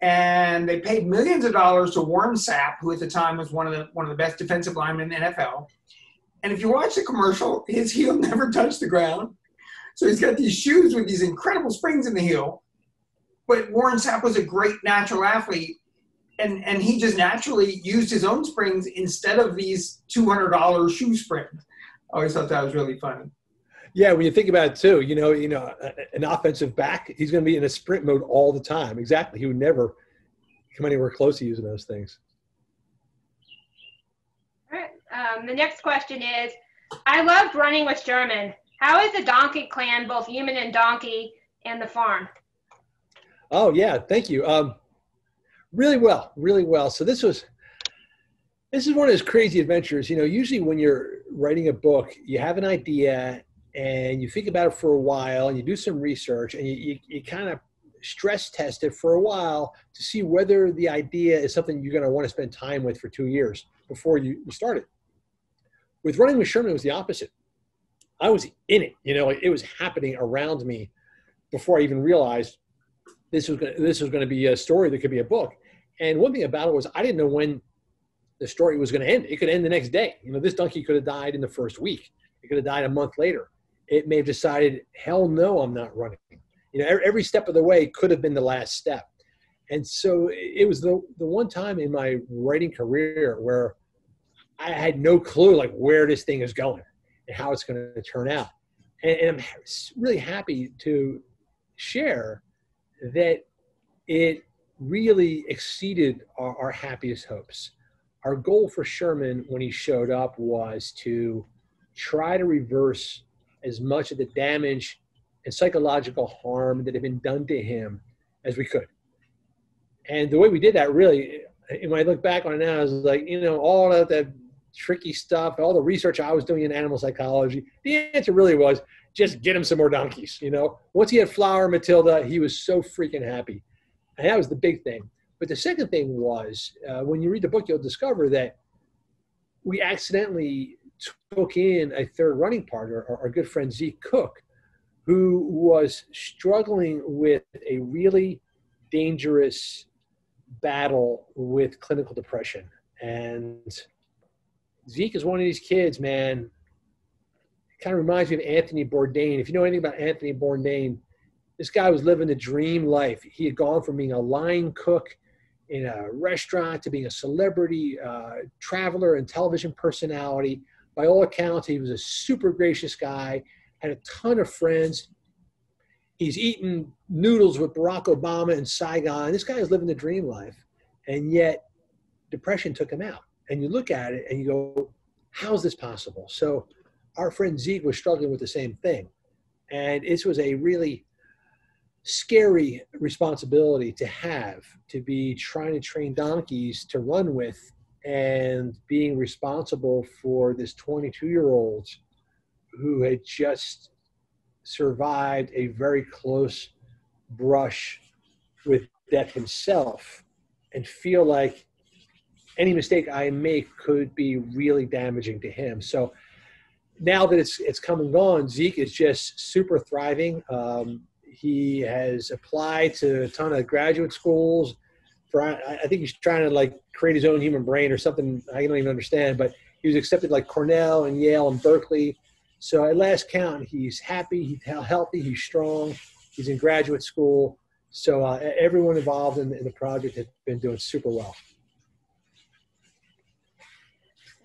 And they paid millions of dollars to Warren Sapp, who at the time was one of the one of the best defensive linemen in the NFL. And if you watch the commercial, his heel never touched the ground. So he's got these shoes with these incredible springs in the heel. But Warren Sapp was a great natural athlete, and, and he just naturally used his own springs instead of these $200 shoe springs. I always thought that was really funny. Yeah, when you think about it too, you know, you know, an offensive back, he's going to be in a sprint mode all the time. Exactly, he would never come anywhere close to using those things. All right. Um, the next question is, I loved running with Sherman. How is the Donkey clan, both human and donkey, and the farm? Oh yeah, thank you. Um, really well, really well. So this was this is one of those crazy adventures. You know, usually when you're writing a book, you have an idea and you think about it for a while and you do some research and you, you, you kind of stress test it for a while to see whether the idea is something you're going to want to spend time with for two years before you, you start it. With running with Sherman, it was the opposite. I was in it, you know, it was happening around me before I even realized this was to, this was going to be a story that could be a book. And one thing about it was I didn't know when the story was going to end. It could end the next day. You know, this donkey could have died in the first week. It could have died a month later. It may have decided, hell no, I'm not running. You know, every step of the way could have been the last step. And so it was the, the one time in my writing career where I had no clue like where this thing is going and how it's going to turn out. And, and I'm really happy to share that it really exceeded our, our happiest hopes. Our goal for Sherman when he showed up was to try to reverse as much of the damage and psychological harm that had been done to him as we could. And the way we did that really, when I look back on it now, is like, you know, all of the tricky stuff, all the research I was doing in animal psychology, the answer really was just get him some more donkeys. You know, once he had Flower Matilda, he was so freaking happy. And that was the big thing. But the second thing was uh, when you read the book, you'll discover that we accidentally took in a third running partner, our, our good friend Zeke Cook, who was struggling with a really dangerous battle with clinical depression. And Zeke is one of these kids, man. Kind of reminds me of Anthony Bourdain. If you know anything about Anthony Bourdain, this guy was living the dream life. He had gone from being a line cook in a restaurant to being a celebrity uh, traveler and television personality. By all accounts, he was a super gracious guy, had a ton of friends. He's eating noodles with Barack Obama in Saigon. This guy is living the dream life. And yet, depression took him out. And you look at it and you go, how's this possible? So, our friend Zeke was struggling with the same thing. And this was a really scary responsibility to have to be trying to train donkeys to run with and being responsible for this 22 year old who had just survived a very close brush with death himself and feel like any mistake I make could be really damaging to him. So now that it's it's come and gone, Zeke is just super thriving. Um, he has applied to a ton of graduate schools. For I, think he's trying to like create his own human brain or something. I don't even understand, but he was accepted like Cornell and Yale and Berkeley. So at last count, he's happy, he's healthy, he's strong, he's in graduate school. So uh, everyone involved in, in the project has been doing super well.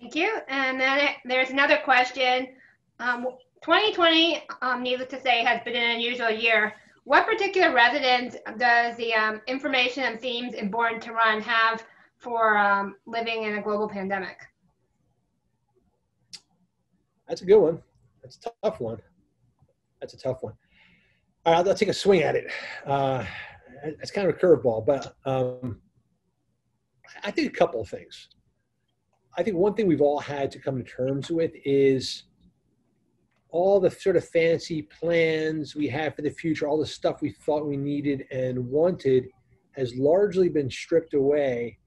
Thank you. And then there's another question. Um, 2020, um, needless to say, has been an unusual year. What particular resonance does the um, information and themes in Born to Run have for um, living in a global pandemic? That's a good one. That's a tough one. That's a tough one. All right, I'll, I'll take a swing at it. Uh, it's kind of a curveball, but um, I think a couple of things. I think one thing we've all had to come to terms with is all the sort of fancy plans we have for the future, all the stuff we thought we needed and wanted has largely been stripped away.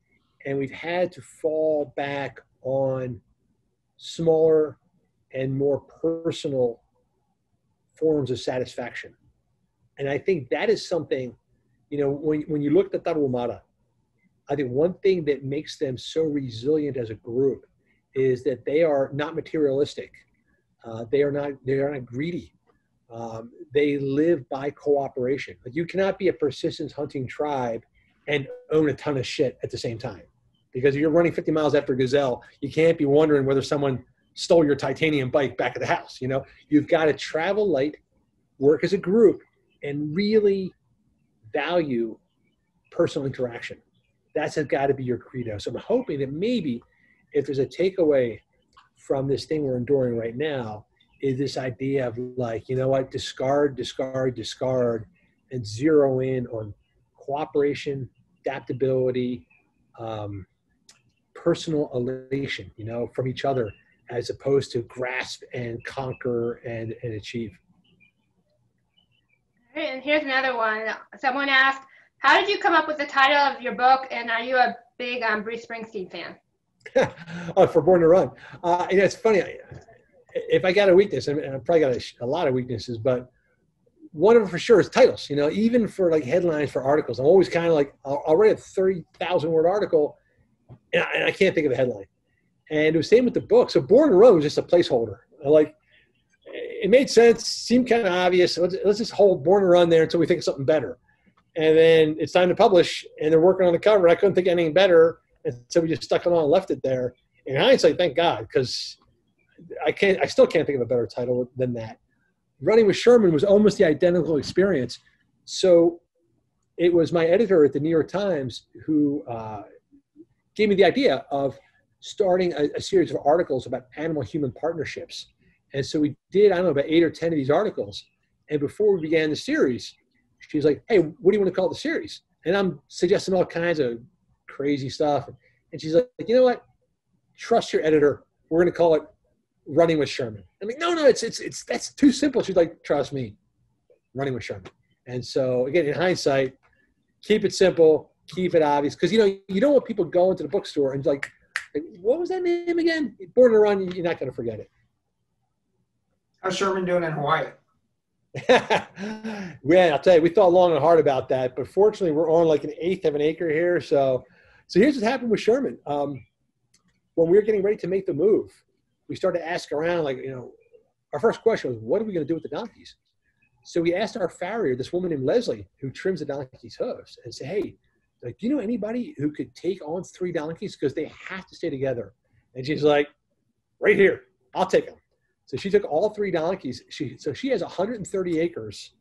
And we've had to fall back on smaller and more personal forms of satisfaction. And I think that is something, you know, when, when you look at the Tarahumara, I think one thing that makes them so resilient as a group is that they are not materialistic uh, they are not they are not greedy. Um, they live by cooperation. You cannot be a persistence hunting tribe and own a ton of shit at the same time. Because if you're running 50 miles after gazelle, you can't be wondering whether someone stole your titanium bike back at the house. You know, you've got to travel light, work as a group, and really value personal interaction. That's got to be your credo. So I'm hoping that maybe if there's a takeaway from this thing we're enduring right now is this idea of like, you know what, discard, discard, discard, and zero in on cooperation, adaptability, um, personal elation, you know, from each other, as opposed to grasp and conquer and, and achieve. And here's another one. Someone asked, how did you come up with the title of your book? And are you a big um, Bruce Springsteen fan? oh, for Born to Run. Uh, you it's funny. If I got a weakness, and I probably got a, a, lot of weaknesses, but one of them for sure is titles. You know, even for like headlines for articles, I'm always kind of like, I'll, I'll, write a 30,000 word article and I, and I, can't think of a headline. And it was same with the book. So Born to Run was just a placeholder. Like, it made sense, seemed kind of obvious. Let's, let's just hold Born to Run there until we think of something better. And then it's time to publish, and they're working on the cover. I couldn't think of anything better and so we just stuck it on and left it there. And In hindsight, thank God, because I can't, I still can't think of a better title than that. running with Sherman was almost the identical experience. So it was my editor at the New York Times who uh, gave me the idea of starting a, a series of articles about animal human partnerships. And so we did, I don't know, about eight or 10 of these articles. And before we began the series, she's like, hey, what do you want to call the series? And I'm suggesting all kinds of crazy stuff. And she's like, you know what? Trust your editor. We're going to call it Running with Sherman. I'm like, no, no, it's, it's, it's, that's too simple. She's like, trust me, Running with Sherman. And so again, in hindsight, keep it simple, keep it obvious. Cause you know, you don't want people going to the bookstore and like, what was that name again? Born to Run, you're not going to forget it. How's Sherman doing in Hawaii? yeah, I'll tell you, we thought long and hard about that, but fortunately, we're on like an eighth of an acre here. So, so here's what happened with Sherman. Um, when we were getting ready to make the move, we started to ask around, like, you know, our first question was, what are we going to do with the donkeys? So we asked our farrier, this woman named Leslie, who trims the donkey's hooves, and say, hey, like, do you know anybody who could take on three donkeys because they have to stay together? And she's like, right here, I'll take them. So she took all three donkeys. She so she has 130 acres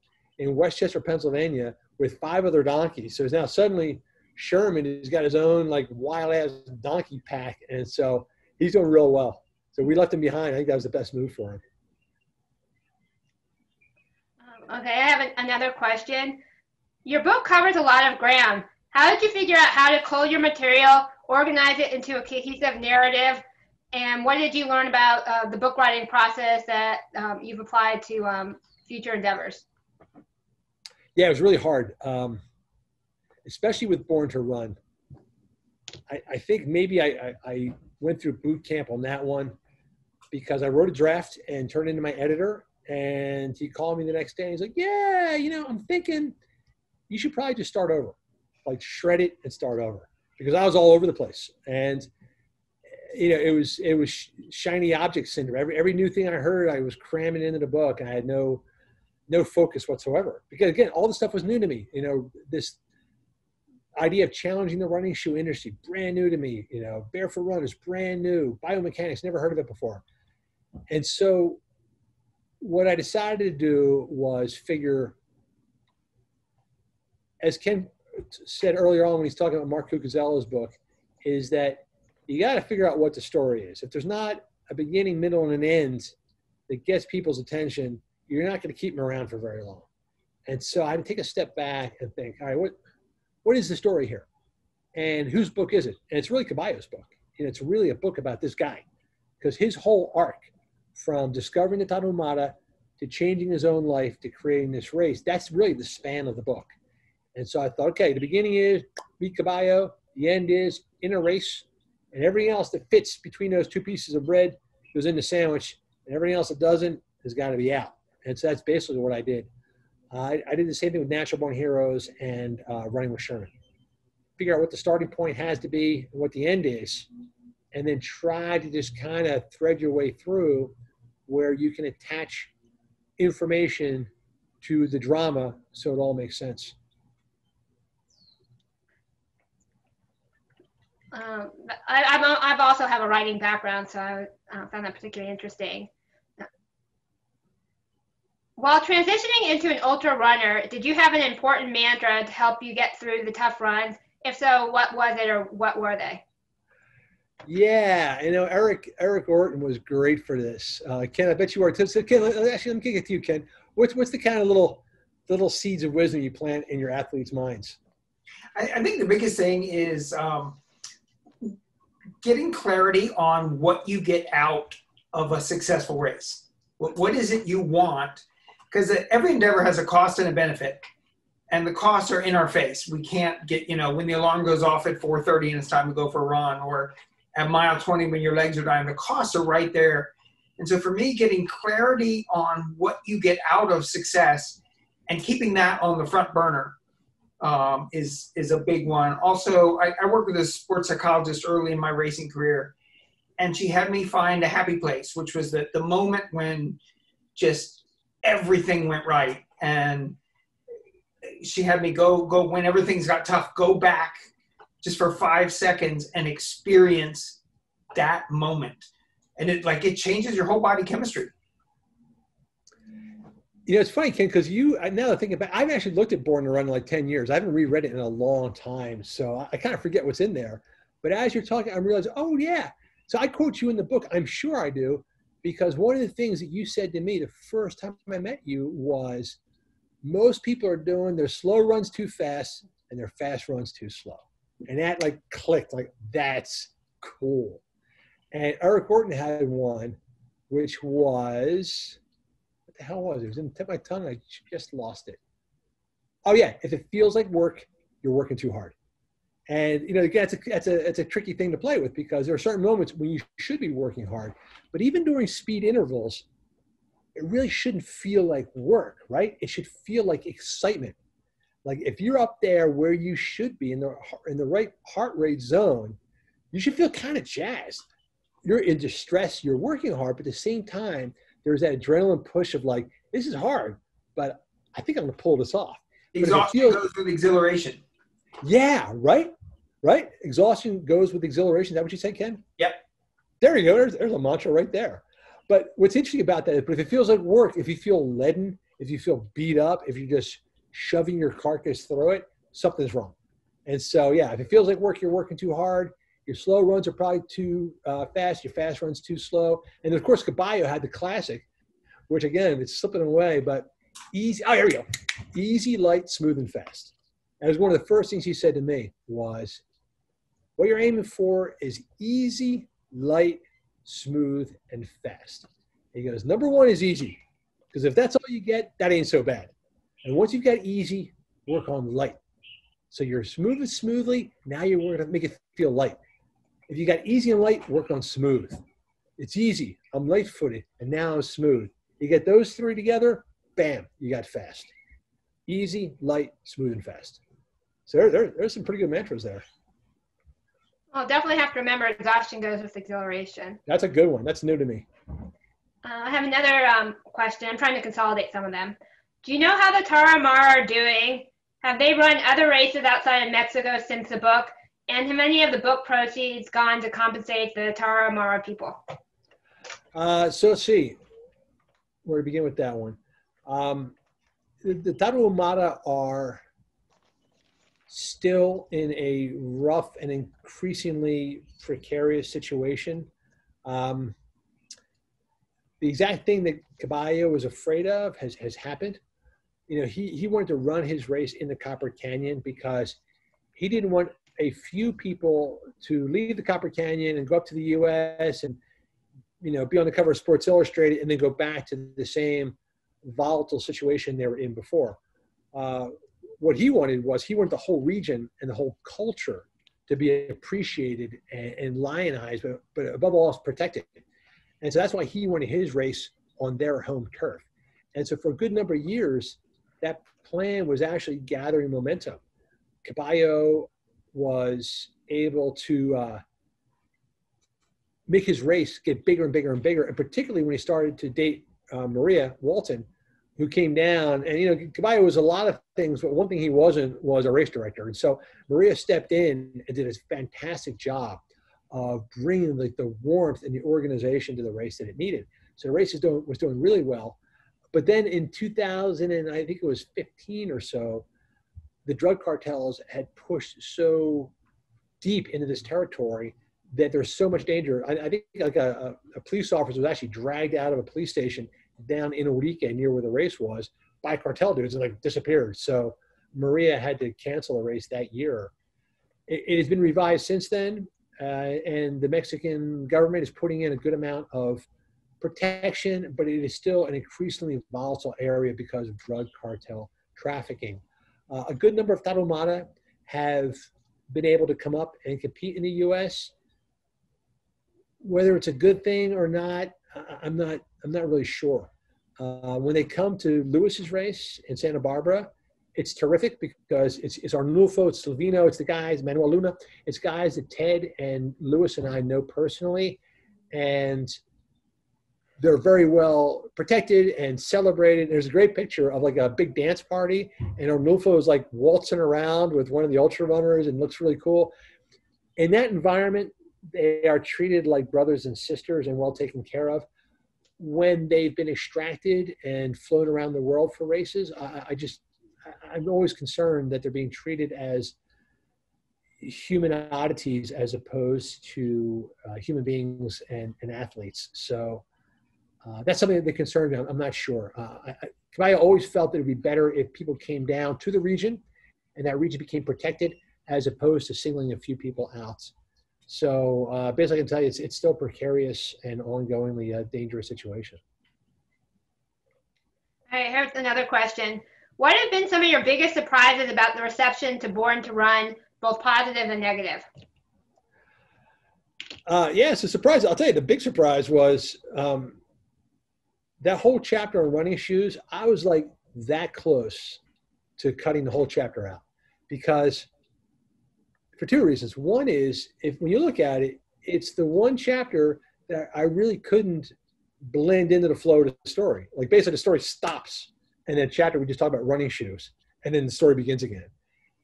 in West Chester, Pennsylvania, with five other donkeys. So now suddenly Sherman he's got his own like wild ass donkey pack, and so he's doing real well. So we left him behind. I think that was the best move for him. Um, okay, I have another question. Your book covers a lot of ground. How did you figure out how to code your material, organize it into a cohesive narrative, and what did you learn about uh, the book writing process that um, you've applied to um, future endeavors? Yeah, it was really hard, um, especially with Born to Run. I, I think maybe I, I, I, went through boot camp on that one because I wrote a draft and turned it into my editor. And he called me the next day and he's like, Yeah, you know, I'm thinking you should probably just start over, like shred it and start over because I was all over the place. And you know, it was it was shiny object syndrome. Every every new thing I heard, I was cramming into the book, and I had no no focus whatsoever. Because again, all the stuff was new to me. You know, this idea of challenging the running shoe industry, brand new to me. You know, barefoot runners, brand new. Biomechanics, never heard of it before. And so, what I decided to do was figure, as Ken said earlier on when he's talking about Mark Cucuzzella's book, is that you got to figure out what the story is. If there's not a beginning, middle, and an end that gets people's attention, you're not going to keep them around for very long. And so I take a step back and think, all right, what what is the story here? And whose book is it? And it's really Caballo's book. And it's really a book about this guy because his whole arc from discovering the Tarahumara to changing his own life to creating this race, that's really the span of the book. And so I thought, okay, the beginning is meet Caballo, the end is in a race, and everything else that fits between those two pieces of bread goes in the sandwich, and everything else that doesn't has got to be out. And so that's basically what I did. I, I did the same thing with Natural Born Heroes and uh, Running with Sherman. Figure out what the starting point has to be and what the end is, and then try to just kind of thread your way through where you can attach information to the drama so it all makes sense. Um, I, I've also have a writing background, so I found that particularly interesting. While transitioning into an ultra runner, did you have an important mantra to help you get through the tough runs? If so, what was it or what were they? Yeah, you know, Eric Eric Orton was great for this. Uh, Ken, I bet you are too. So, Ken, actually, let me get to you, Ken. What's what's the kind of little little seeds of wisdom you plant in your athletes' minds? I, I think the biggest thing is um, getting clarity on what you get out of a successful race. What, what is it you want? Because every endeavor has a cost and a benefit, and the costs are in our face. We can't get, you know, when the alarm goes off at 4:30 and it's time to go for a run, or at mile 20 when your legs are dying. The costs are right there. And so for me, getting clarity on what you get out of success and keeping that on the front burner um, is is a big one. Also, I, I worked with a sports psychologist early in my racing career, and she had me find a happy place, which was the the moment when just everything went right, and she had me go go when everything's got tough, go back just for five seconds and experience that moment, and it like it changes your whole body chemistry. You know, it's funny, Ken, because you now that I think about, I've actually looked at Born to Run in like ten years. I haven't reread it in a long time, so I, I kind of forget what's in there. But as you're talking, I'm realizing, oh yeah. So I quote you in the book. I'm sure I do, because one of the things that you said to me the first time I met you was, most people are doing their slow runs too fast and their fast runs too slow, and that like clicked. Like that's cool. And Eric Orton had one, which was what the hell was it? It was in the tip of my tongue. I just lost it. Oh yeah, if it feels like work, you're working too hard. And you know, again, it's a that's a it's a tricky thing to play with because there are certain moments when you should be working hard, but even during speed intervals, it really shouldn't feel like work, right? It should feel like excitement. Like if you're up there where you should be in the in the right heart rate zone, you should feel kind of jazzed. You're in distress, you're working hard, but at the same time, there's that adrenaline push of like, this is hard, but I think I'm gonna pull this off. But if it Exhaustion feels- goes with exhilaration. Yeah, right, right. Exhaustion goes with exhilaration. Is that what you say, Ken? Yep. There you go. There's, there's a mantra right there. But what's interesting about that is, but if it feels like work, if you feel leaden, if you feel beat up, if you're just shoving your carcass through it, something's wrong. And so, yeah, if it feels like work, you're working too hard. Your slow runs are probably too uh, fast. Your fast runs too slow. And of course, Caballo had the classic, which again, it's slipping away, but easy. Oh, here we go. Easy, light, smooth, and fast. That was one of the first things he said to me was, what you're aiming for is easy, light, smooth, and fast. He goes, number one is easy. Because if that's all you get, that ain't so bad. And once you've got easy, work on light. So you're smooth and smoothly, now you're going to make it feel light. If you got easy and light, work on smooth. It's easy. I'm light footed, and now I'm smooth. You get those three together, bam, you got fast. Easy, light, smooth, and fast. So there, there, there's some pretty good mantras there. I'll definitely have to remember exhaustion goes with exhilaration. That's a good one. That's new to me. Uh, I have another um, question. I'm trying to consolidate some of them. Do you know how the Tarahumara are doing? Have they run other races outside of Mexico since the book? And have any of the book proceeds gone to compensate the Tarahumara people? Uh, so let's see where to begin with that one. Um, the, the Tarahumara are still in a rough and increasingly precarious situation. Um, the exact thing that Caballo was afraid of has, has happened. You know, he, he wanted to run his race in the Copper Canyon because he didn't want a few people to leave the Copper Canyon and go up to the U.S. and you know, be on the cover of Sports Illustrated and then go back to the same volatile situation they were in before. Uh, what he wanted was he wanted the whole region and the whole culture to be appreciated and, and lionized, but, but above all, protected. And so that's why he wanted his race on their home turf. And so for a good number of years, that plan was actually gathering momentum. Caballo was able to uh, make his race get bigger and bigger and bigger, and particularly when he started to date uh, Maria Walton, who came down. And you know, Caballo was a lot of things, but one thing he wasn't was a race director. And so Maria stepped in and did a fantastic job of bringing like the warmth and the organization to the race that it needed. So the race is doing, was doing really well. But then in 2000 and I think it was 15 or so, the drug cartels had pushed so deep into this territory that there's so much danger. I, I think like a, a, police officer was actually dragged out of a police station down in Urique near where the race was by cartel dudes and like disappeared. So Maria had to cancel the race that year. It, it has been revised since then, uh, and the Mexican government is putting in a good amount of protection, but it is still an increasingly volatile area because of drug cartel trafficking. Uh, a good number of Tarahumara have been able to come up and compete in the U.S. Whether it's a good thing or not, I'm not. I'm not really sure. Uh, when they come to Luis's race in Santa Barbara, it's terrific because it's, it's Arnulfo, it's Silvino, it's the guys, Manuel Luna, it's guys that Ted and Luis and I know personally, and they're very well protected and celebrated. There's a great picture of like a big dance party, and Arnulfo is like waltzing around with one of the ultra runners and looks really cool. In that environment, they are treated like brothers and sisters and well taken care of. When they've been extracted and flown around the world for races, I, I just I'm always concerned that they're being treated as human oddities as opposed to uh, human beings and, and athletes. So uh, that's something that concerns me. I'm, I'm not sure. Uh, I, I always felt that it would be better if people came down to the region and that region became protected as opposed to singling a few people out. So uh, basically, I can tell you it's, it's still precarious and ongoingly a dangerous situation. All right, here's another question. What have been some of your biggest surprises about the reception to Born to Run, both positive and negative? Uh, yeah, it's a surprise. I'll tell you, the big surprise was um, that whole chapter on running shoes. I was like that close to cutting the whole chapter out because for two reasons. One is if when you look at it, it's the one chapter that I really couldn't blend into the flow of the story. Like basically the story stops and then chapter we just talk about running shoes and then the story begins again.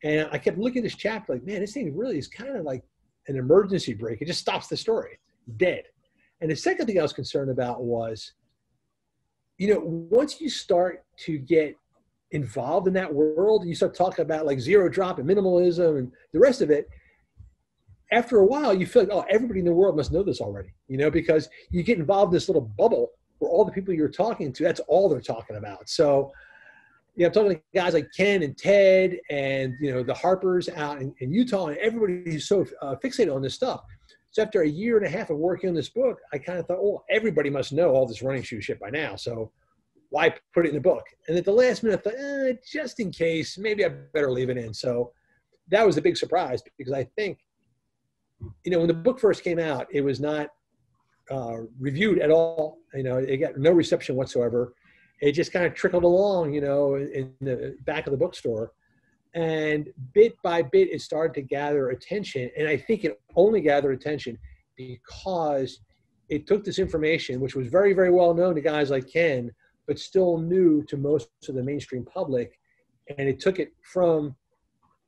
And I kept looking at this chapter like, man, this thing really is kind of like an emergency break. It just stops the story dead. And the second thing I was concerned about was, you know, once you start to get involved in that world you start talking about like zero drop and minimalism and the rest of it after a while you feel like oh everybody in the world must know this already you know because you get involved in this little bubble where all the people you're talking to that's all they're talking about. So you know i'm talking to guys like ken and ted and you know the harpers out in, in utah and everybody is so uh, fixated on this stuff. So after a year and a half of working on this book i kind of thought oh everybody must know all this running shoe shit by now. So why put it in the book? And at the last minute, I thought, eh, just in case, maybe I better leave it in. So that was a big surprise because I think, you know, when the book first came out, it was not uh, reviewed at all. You know, it got no reception whatsoever. It just kind of trickled along, you know, in the back of the bookstore. And bit by bit, it started to gather attention. And I think it only gathered attention because it took this information, which was very, very well known to guys like Ken, but still new to most of the mainstream public. And it took it from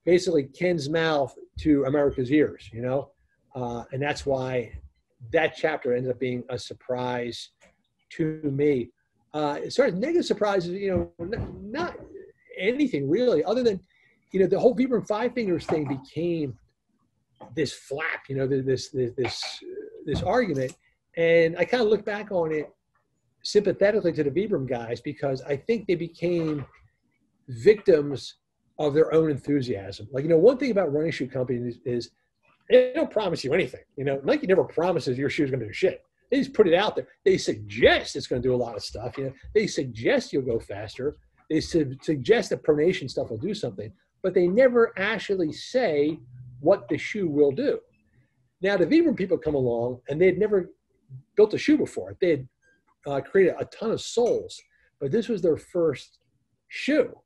basically Ken's mouth to America's ears, you know? Uh, and that's why that chapter ended up being a surprise to me. Uh, as negative surprises, you know, not, not anything really, other than, you know, the whole Vibram Five Fingers thing became this flap, you know, this this this this argument, and I kind of look back on it sympathetically to the Vibram guys because I think they became victims of their own enthusiasm. Like, you know, one thing about running shoe companies is they don't promise you anything. You know, Nike never promises your shoe's going to do shit. They just put it out there. They suggest it's going to do a lot of stuff. You know, they suggest you'll go faster. They su- suggest that pronation stuff will do something, but they never actually say what the shoe will do. Now, the Vibram people come along and they had never built a shoe before. They had uh, created a ton of soles, but this was their first shoe.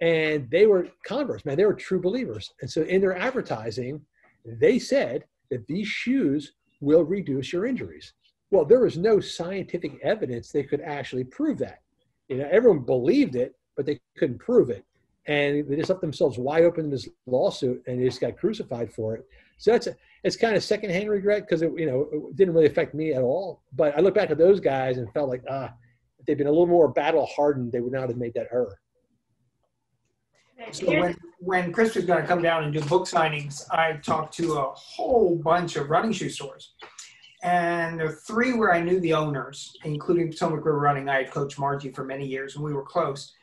And they were converts, man. They were true believers. And so in their advertising, they said that these shoes will reduce your injuries. Well, there was no scientific evidence they could actually prove that. You know, everyone believed it, but they couldn't prove it. And they just left themselves wide open in this lawsuit and they just got crucified for it. So that's a, it's kind of secondhand regret because it you know it didn't really affect me at all. But I look back at those guys and felt like ah, if they'd been a little more battle hardened, they would not have made that error. So when when Chris was going to come down and do book signings, I talked to a whole bunch of running shoe stores, and there were three where I knew the owners, including Potomac River Running. I had coached Margie for many years, and we were close.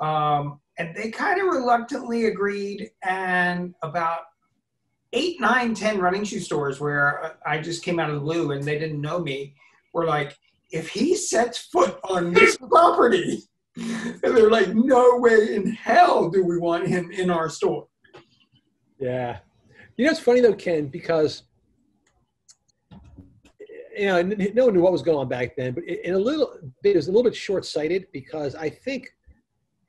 Um, and they kind of reluctantly agreed, and about eight, nine, ten running shoe stores where uh, I just came out of the blue and they didn't know me were like, if he sets foot on this property, and they're like, no way in hell do we want him in our store. Yeah. You know, it's funny though, Ken, because you know, no one knew what was going on back then, but in a little bit, it was a little bit short sighted because I think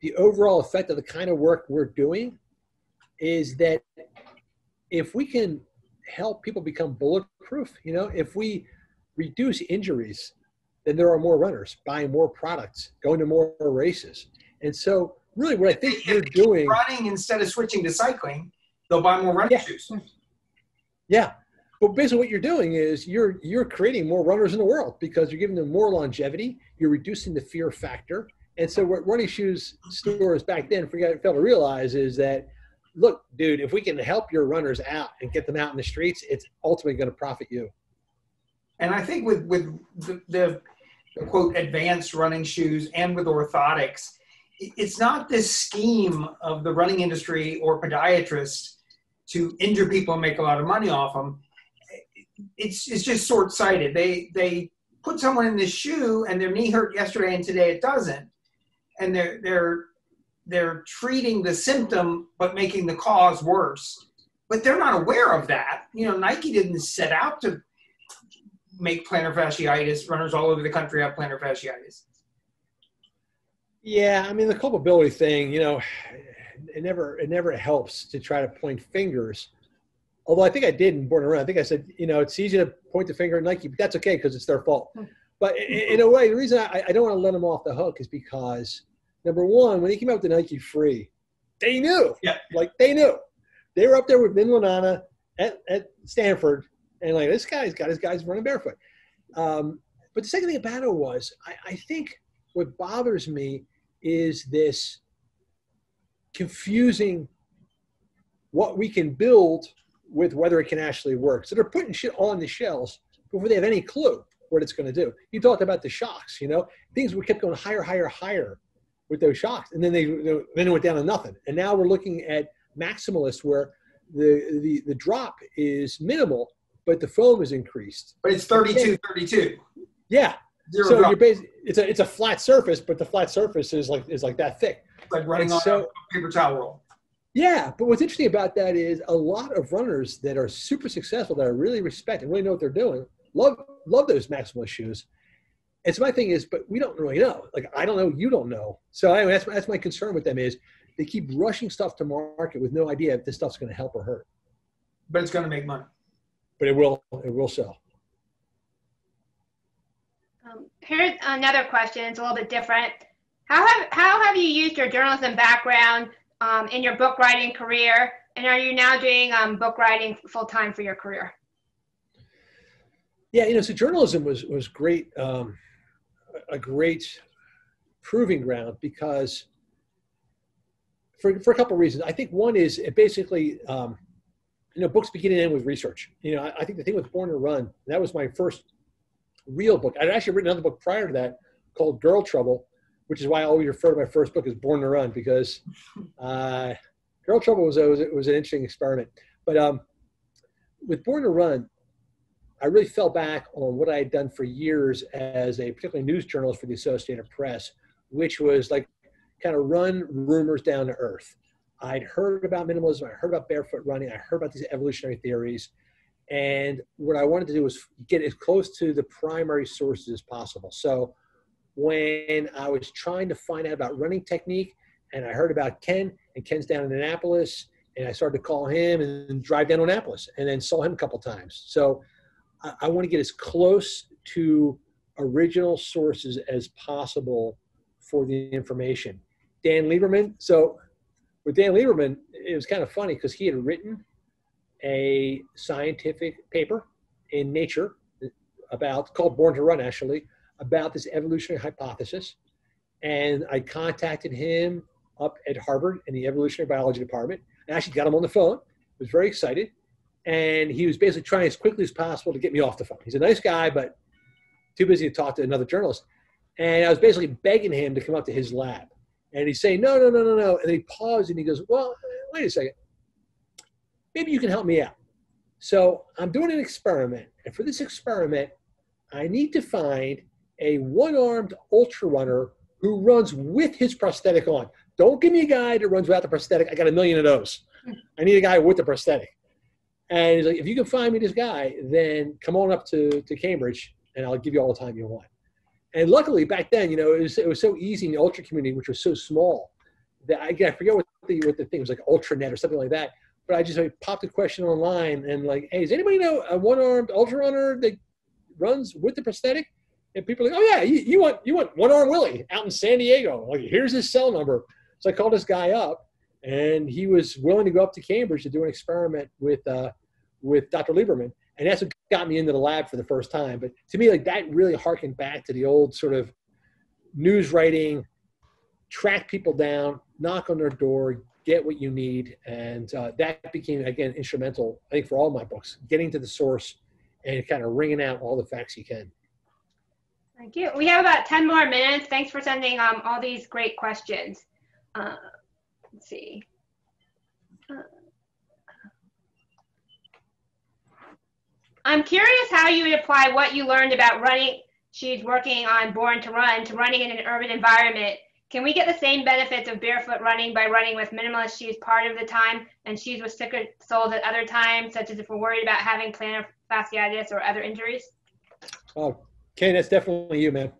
the overall effect of the kind of work we're doing is that if we can help people become bulletproof, you know, if we reduce injuries, then there are more runners buying more products, going to more races. And so, really, what I think you're doing running instead of switching to cycling, they'll buy more running yeah. shoes. Yeah. but basically what you're doing is you're you're creating more runners in the world because you're giving them more longevity you're reducing the fear factor and so what running shoes stores back then forgot failed to realize is that look dude if we can help your runners out and get them out in the streets it's ultimately going to profit you. And i think with with the, the, the quote advanced running shoes and with orthotics it's not this scheme of the running industry or podiatrists to injure people and make a lot of money off them it's it's just short sighted. They they put someone in this shoe and their knee hurt yesterday and today it doesn't, and they're they're they're treating the symptom but making the cause worse. But they're not aware of that. You know, Nike didn't set out to make plantar fasciitis. Runners all over the country have plantar fasciitis. Yeah, I mean the culpability thing. You know, it never it never helps to try to point fingers although I think I did in Born to Run. I think I said, you know, it's easy to point the finger at Nike, but that's okay because it's their fault. But in, a way, the reason I, I don't want to let them off the hook is because number one, when he came out with the Nike Free, they knew. Yeah. Like they knew. They were up there with Vin Lananna at, at Stanford, and like this guy's got his guys running barefoot. Um, but the second thing about it was, I, I think what bothers me is this confusing what we can build with whether it can actually work. So they're putting shit on the shelves before they have any clue what it's going to do. You talked about the shocks, you know, things were kept going higher, higher, higher with those shocks, and then they then it went down to nothing. And now we're looking at maximalists where the the the drop is minimal, but the foam is increased. But it's 32, 32. Yeah. Zero so drop. you're basically it's a it's a flat surface, but the flat surface is like is like that thick. like running and on so, a paper towel roll. Yeah, but what's interesting about that is a lot of runners that are super successful, that I really respect and really know what they're doing, love love those maximalist shoes. And so my thing is, but we don't really know. Like I don't know, you don't know. So anyway, that's that's my concern with them is they keep rushing stuff to market with no idea if this stuff's going to help or hurt. But it's going to make money. But it will. It will sell. Um, here's another question. It's a little bit different. How have how have you used your journalism background um, in your book writing career? And are you now doing um, book writing full time for your career? Yeah, you know, so journalism was was great, um, a great proving ground because for for a couple of reasons. I think one is it basically, um, you know, books begin and end with research. You know, I, I think the thing with Born to Run that was my first real book. I'd actually written another book prior to that called Girl Trouble, which is why I always refer to my first book as Born to Run because uh, Girl Trouble was, was, was an interesting experiment. But um, with Born to Run, I really fell back on what I had done for years as a particularly news journalist for the Associated Press, which was like kind of run rumors down to earth. I'd heard about minimalism, I heard about barefoot running, I heard about these evolutionary theories. And what I wanted to do was get as close to the primary sources as possible. So when I was trying to find out about running technique, and I heard about Ken, and Ken's down in Annapolis, and I started to call him and drive down to Annapolis, and then saw him a couple times. So I, want to get as close to original sources as possible for the information. Dan Lieberman. So with Dan Lieberman, it was kind of funny because he had written a scientific paper in Nature about called Born to Run actually about this evolutionary hypothesis. And I contacted him up at Harvard in the evolutionary biology department. I actually got him on the phone. Was very excited. And he was basically trying as quickly as possible to get me off the phone. He's a nice guy, but too busy to talk to another journalist. And I was basically begging him to come up to his lab. And he's saying, no, no, no, no, no. And he paused and he goes, well, wait a second. Maybe you can help me out. So I'm doing an experiment. And for this experiment, I need to find a one-armed ultra runner who runs with his prosthetic on. Don't give me a guy that runs without the prosthetic. I got a million of those. I need a guy with the prosthetic. And he's like, if you can find me this guy, then come on up to, to Cambridge and I'll give you all the time you want. And luckily back then, you know, it was, it was so easy in the ultra community, which was so small that I, I forget what the, what the thing was like ultranet or something like that. But I just like, popped a question online and like, hey, does anybody know a one-armed ultra runner that runs with the prosthetic? And people are like, oh yeah, you, you want you want one arm Willie out in San Diego. Like, here's his cell number. So I called this guy up, and he was willing to go up to Cambridge to do an experiment with uh, with Dr. Lieberman. and that's what got me into the lab for the first time. But to me, like that really harkened back to the old sort of news writing, track people down, knock on their door, get what you need, and uh, that became again instrumental. I think for all my books, getting to the source and kind of wringing out all the facts you can. Thank you. We have about 10 more minutes. Thanks for sending um, all these great questions. Uh, let's see. I'm curious how you would apply what you learned about running. She's working on Born to Run to running in an urban environment. Can we get the same benefits of barefoot running by running with minimalist shoes part of the time and shoes with thicker soles at other times, such as if we're worried about having plantar fasciitis or other injuries? Oh, Ken, that's definitely you, man.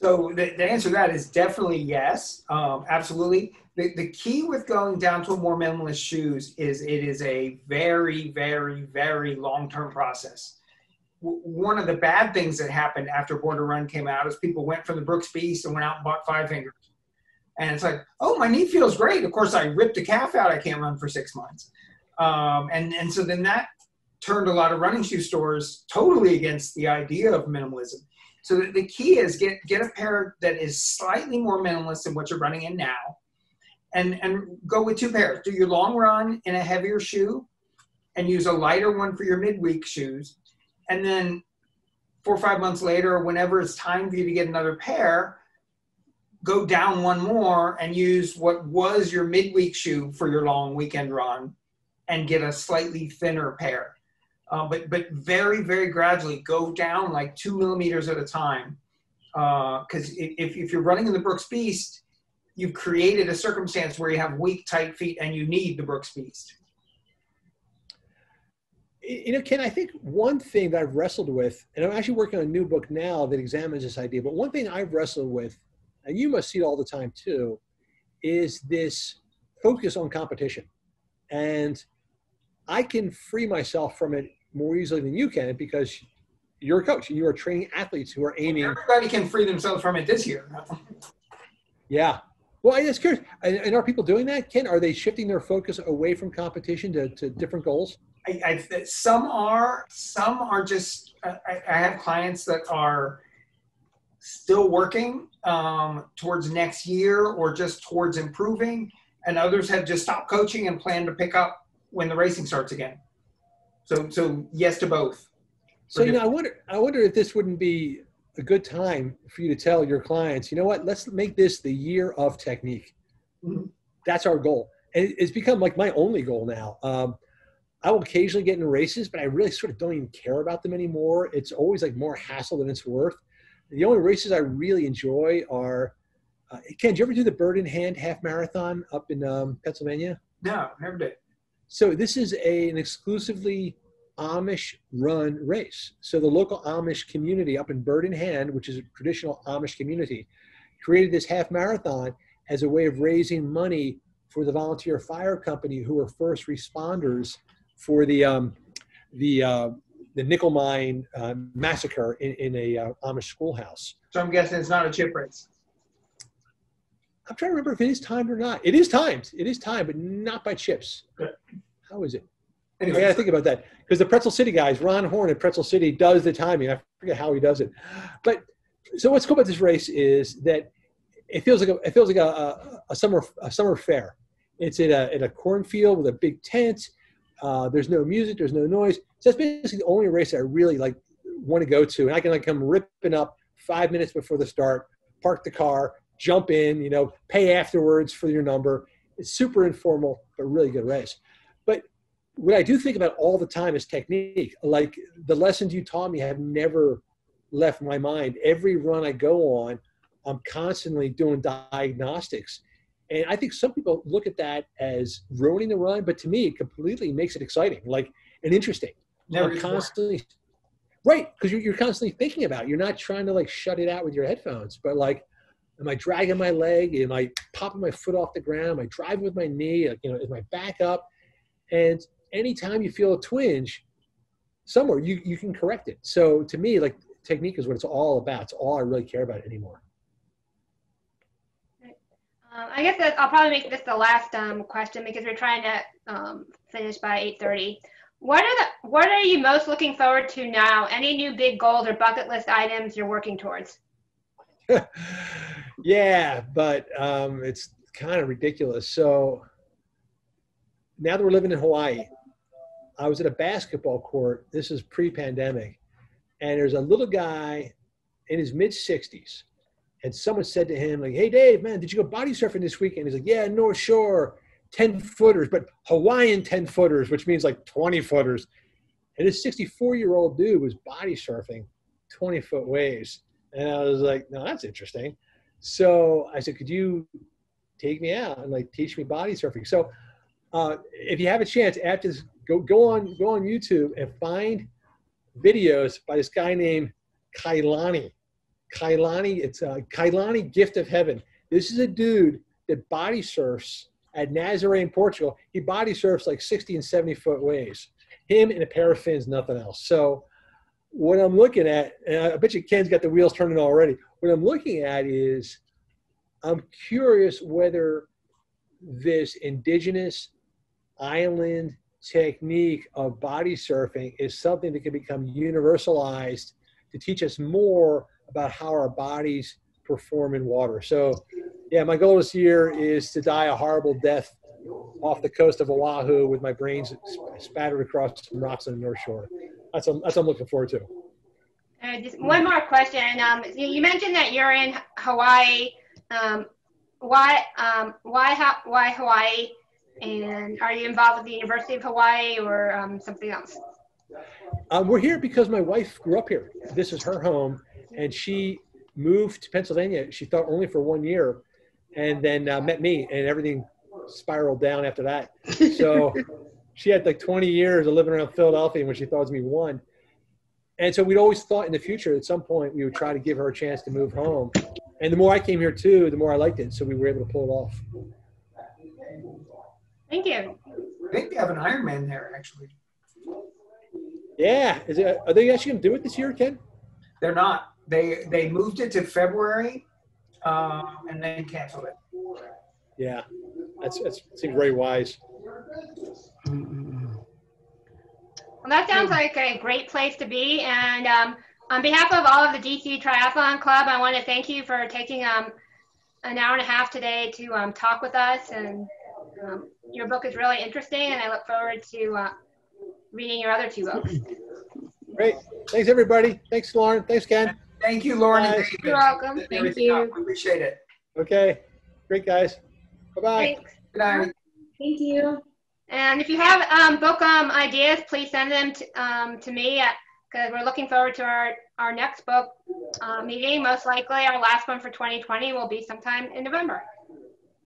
So the, the answer to that is definitely yes, um, absolutely. The, the key with going down to a more minimalist shoes is it is a very, very, very long-term process. W- one of the bad things that happened after Born to Run came out is people went from the Brooks Beast and went out and bought Five Fingers. And it's like, oh, my knee feels great. Of course, I ripped a calf out. I can't run for six months. Um, and, and so then that turned a lot of running shoe stores totally against the idea of minimalism. So the key is get get a pair that is slightly more minimalist than what you're running in now, and and go with two pairs. Do your long run in a heavier shoe, and use a lighter one for your midweek shoes, and then four or five months later, whenever it's time for you to get another pair, go down one more and use what was your midweek shoe for your long weekend run, and get a slightly thinner pair uh, but but very very gradually go down like two millimeters at a time because uh, if, if you're running in the Brooks Beast, you've created a circumstance where you have weak tight feet and you need the Brooks Beast. You know, Ken, I think one thing that I've wrestled with, and I'm actually working on a new book now that examines this idea, but one thing I've wrestled with, and you must see it all the time too, is this focus on competition. And I can free myself from it more easily than you can because you're a coach and you are training athletes who are aiming. Everybody can free themselves from it this year. yeah. Well, I'm just curious. And, are people doing that, Ken? Are they shifting their focus away from competition to, to different goals? I, I, some are. Some are just. I, I have clients that are still working um, towards next year or just towards improving, and others have just stopped coaching and plan to pick up when the racing starts again. So, so yes to both. So you know, I wonder, I wonder if this wouldn't be a good time for you to tell your clients, you know what? Let's make this the year of technique. Mm-hmm. That's our goal, and it's become like my only goal now. Um, I will occasionally get in races, but I really sort of don't even care about them anymore. It's always like more hassle than it's worth. The only races I really enjoy are. Uh, Ken, did you ever do the Bird in Hand half marathon up in um, Pennsylvania? No, never did. So this is a, an exclusively Amish run race. So the local Amish community up in Bird in Hand, which is a traditional Amish community, created this half marathon as a way of raising money for the volunteer fire company who were first responders for the um, the uh, the nickel mine uh, massacre in, in a uh, Amish schoolhouse. So I'm guessing it's not a chip race. I'm trying to remember if it is timed or not. It is timed. It is timed, but not by chips. How is it? Anyway, I got to think about that because the Pretzel City guys, Ron Horn at Pretzel City, does the timing. I forget how he does it, but so what's cool about this race is that it feels like a it feels like a, a, a summer a summer fair. It's in a in a cornfield with a big tent. Uh, there's no music. There's no noise. So that's basically the only race I really like want to go to, and I can like come ripping up five minutes before the start, park the car, jump in, you know, pay afterwards for your number. It's super informal, but really good race. But what I do think about all the time is technique. Like the lessons you taught me have never left my mind. Every run I go on, I'm constantly doing diagnostics. And I think some people look at that as ruining the run, but to me, it completely makes it exciting, like and interesting. Never I'm constantly right because you're, you're constantly thinking about. It. You're not trying to like shut it out with your headphones, but like Am I dragging my leg? Am I popping my foot off the ground? Am I driving with my knee? You know, is my back up? And anytime you feel a twinge somewhere, you, you can correct it. So to me, like technique is what it's all about. It's all I really care about anymore. Um, I guess I'll probably make this the last um, question because we're trying to um, finish by 8.30. what are the what are you most looking forward to now? Any new big goals or bucket list items you're working towards? yeah, but um, it's kind of ridiculous. So now that we're living in Hawaii, I was at a basketball court. This is pre-pandemic, and there's a little guy in his mid 60s, and someone said to him like, "Hey, Dave, man, did you go body surfing this weekend?" He's like, "Yeah, North Shore, 10 footers, but Hawaiian 10 footers, which means like 20 footers." And this 64 year old dude was body surfing 20 foot waves, and I was like, "No, that's interesting." So I said, "Could you take me out and like teach me body surfing?" So uh, if you have a chance after this, go go on go on YouTube and find videos by this guy named Kalani. Kalani, it's a Kalani Gift of Heaven. This is a dude that body surfs at Nazaré in Portugal. He body surfs like 60 and 70 foot waves. Him and a pair of fins, nothing else. So what I'm looking at, and I bet you Ken's got the wheels turning already. What I'm looking at is I'm curious whether this indigenous island technique of body surfing is something that can become universalized to teach us more about how our bodies perform in water. So, yeah, my goal this year is to die a horrible death off the coast of Oahu with my brains spattered across some rocks on the North Shore. That's what, that's what I'm looking forward to. Uh, just one more question. Um, you mentioned that you're in Hawaii. Um, why, um, why, why Hawaii? And are you involved with the University of Hawaii or um, something else? Um, we're here because my wife grew up here. This is her home, and she moved to Pennsylvania. She thought only for one year, and then uh, met me, and everything spiraled down after that. So she had like 20 years of living around Philadelphia when she thought it was me one. And so we'd always thought in the future at some point we would try to give her a chance to move home. And the more I came here too, the more I liked it. So we were able to pull it off. Thank you. I think they have an Ironman there actually. Yeah, is it? Are they actually going to do it this year, Ken? They're not. They they moved it to February, um, and then canceled it. Yeah, that's that seems very wise. Well, that sounds like a great place to be. And um, on behalf of all of the DC Triathlon Club, I want to thank you for taking um, an hour and a half today to um, talk with us. And um, your book is really interesting, and I look forward to uh, reading your other two books. Great. Thanks, everybody. Thanks, Lauren. Thanks, Ken. Thank you, Lauren and David. You're welcome. Thank you. up. We appreciate it. Okay. Great, guys. Bye-bye. Thanks. Good night. Thank you. And if you have um, book um, ideas, please send them to, um, to me because we're looking forward to our, our next book uh, meeting. Most likely, our last one for 2020 will be sometime in November.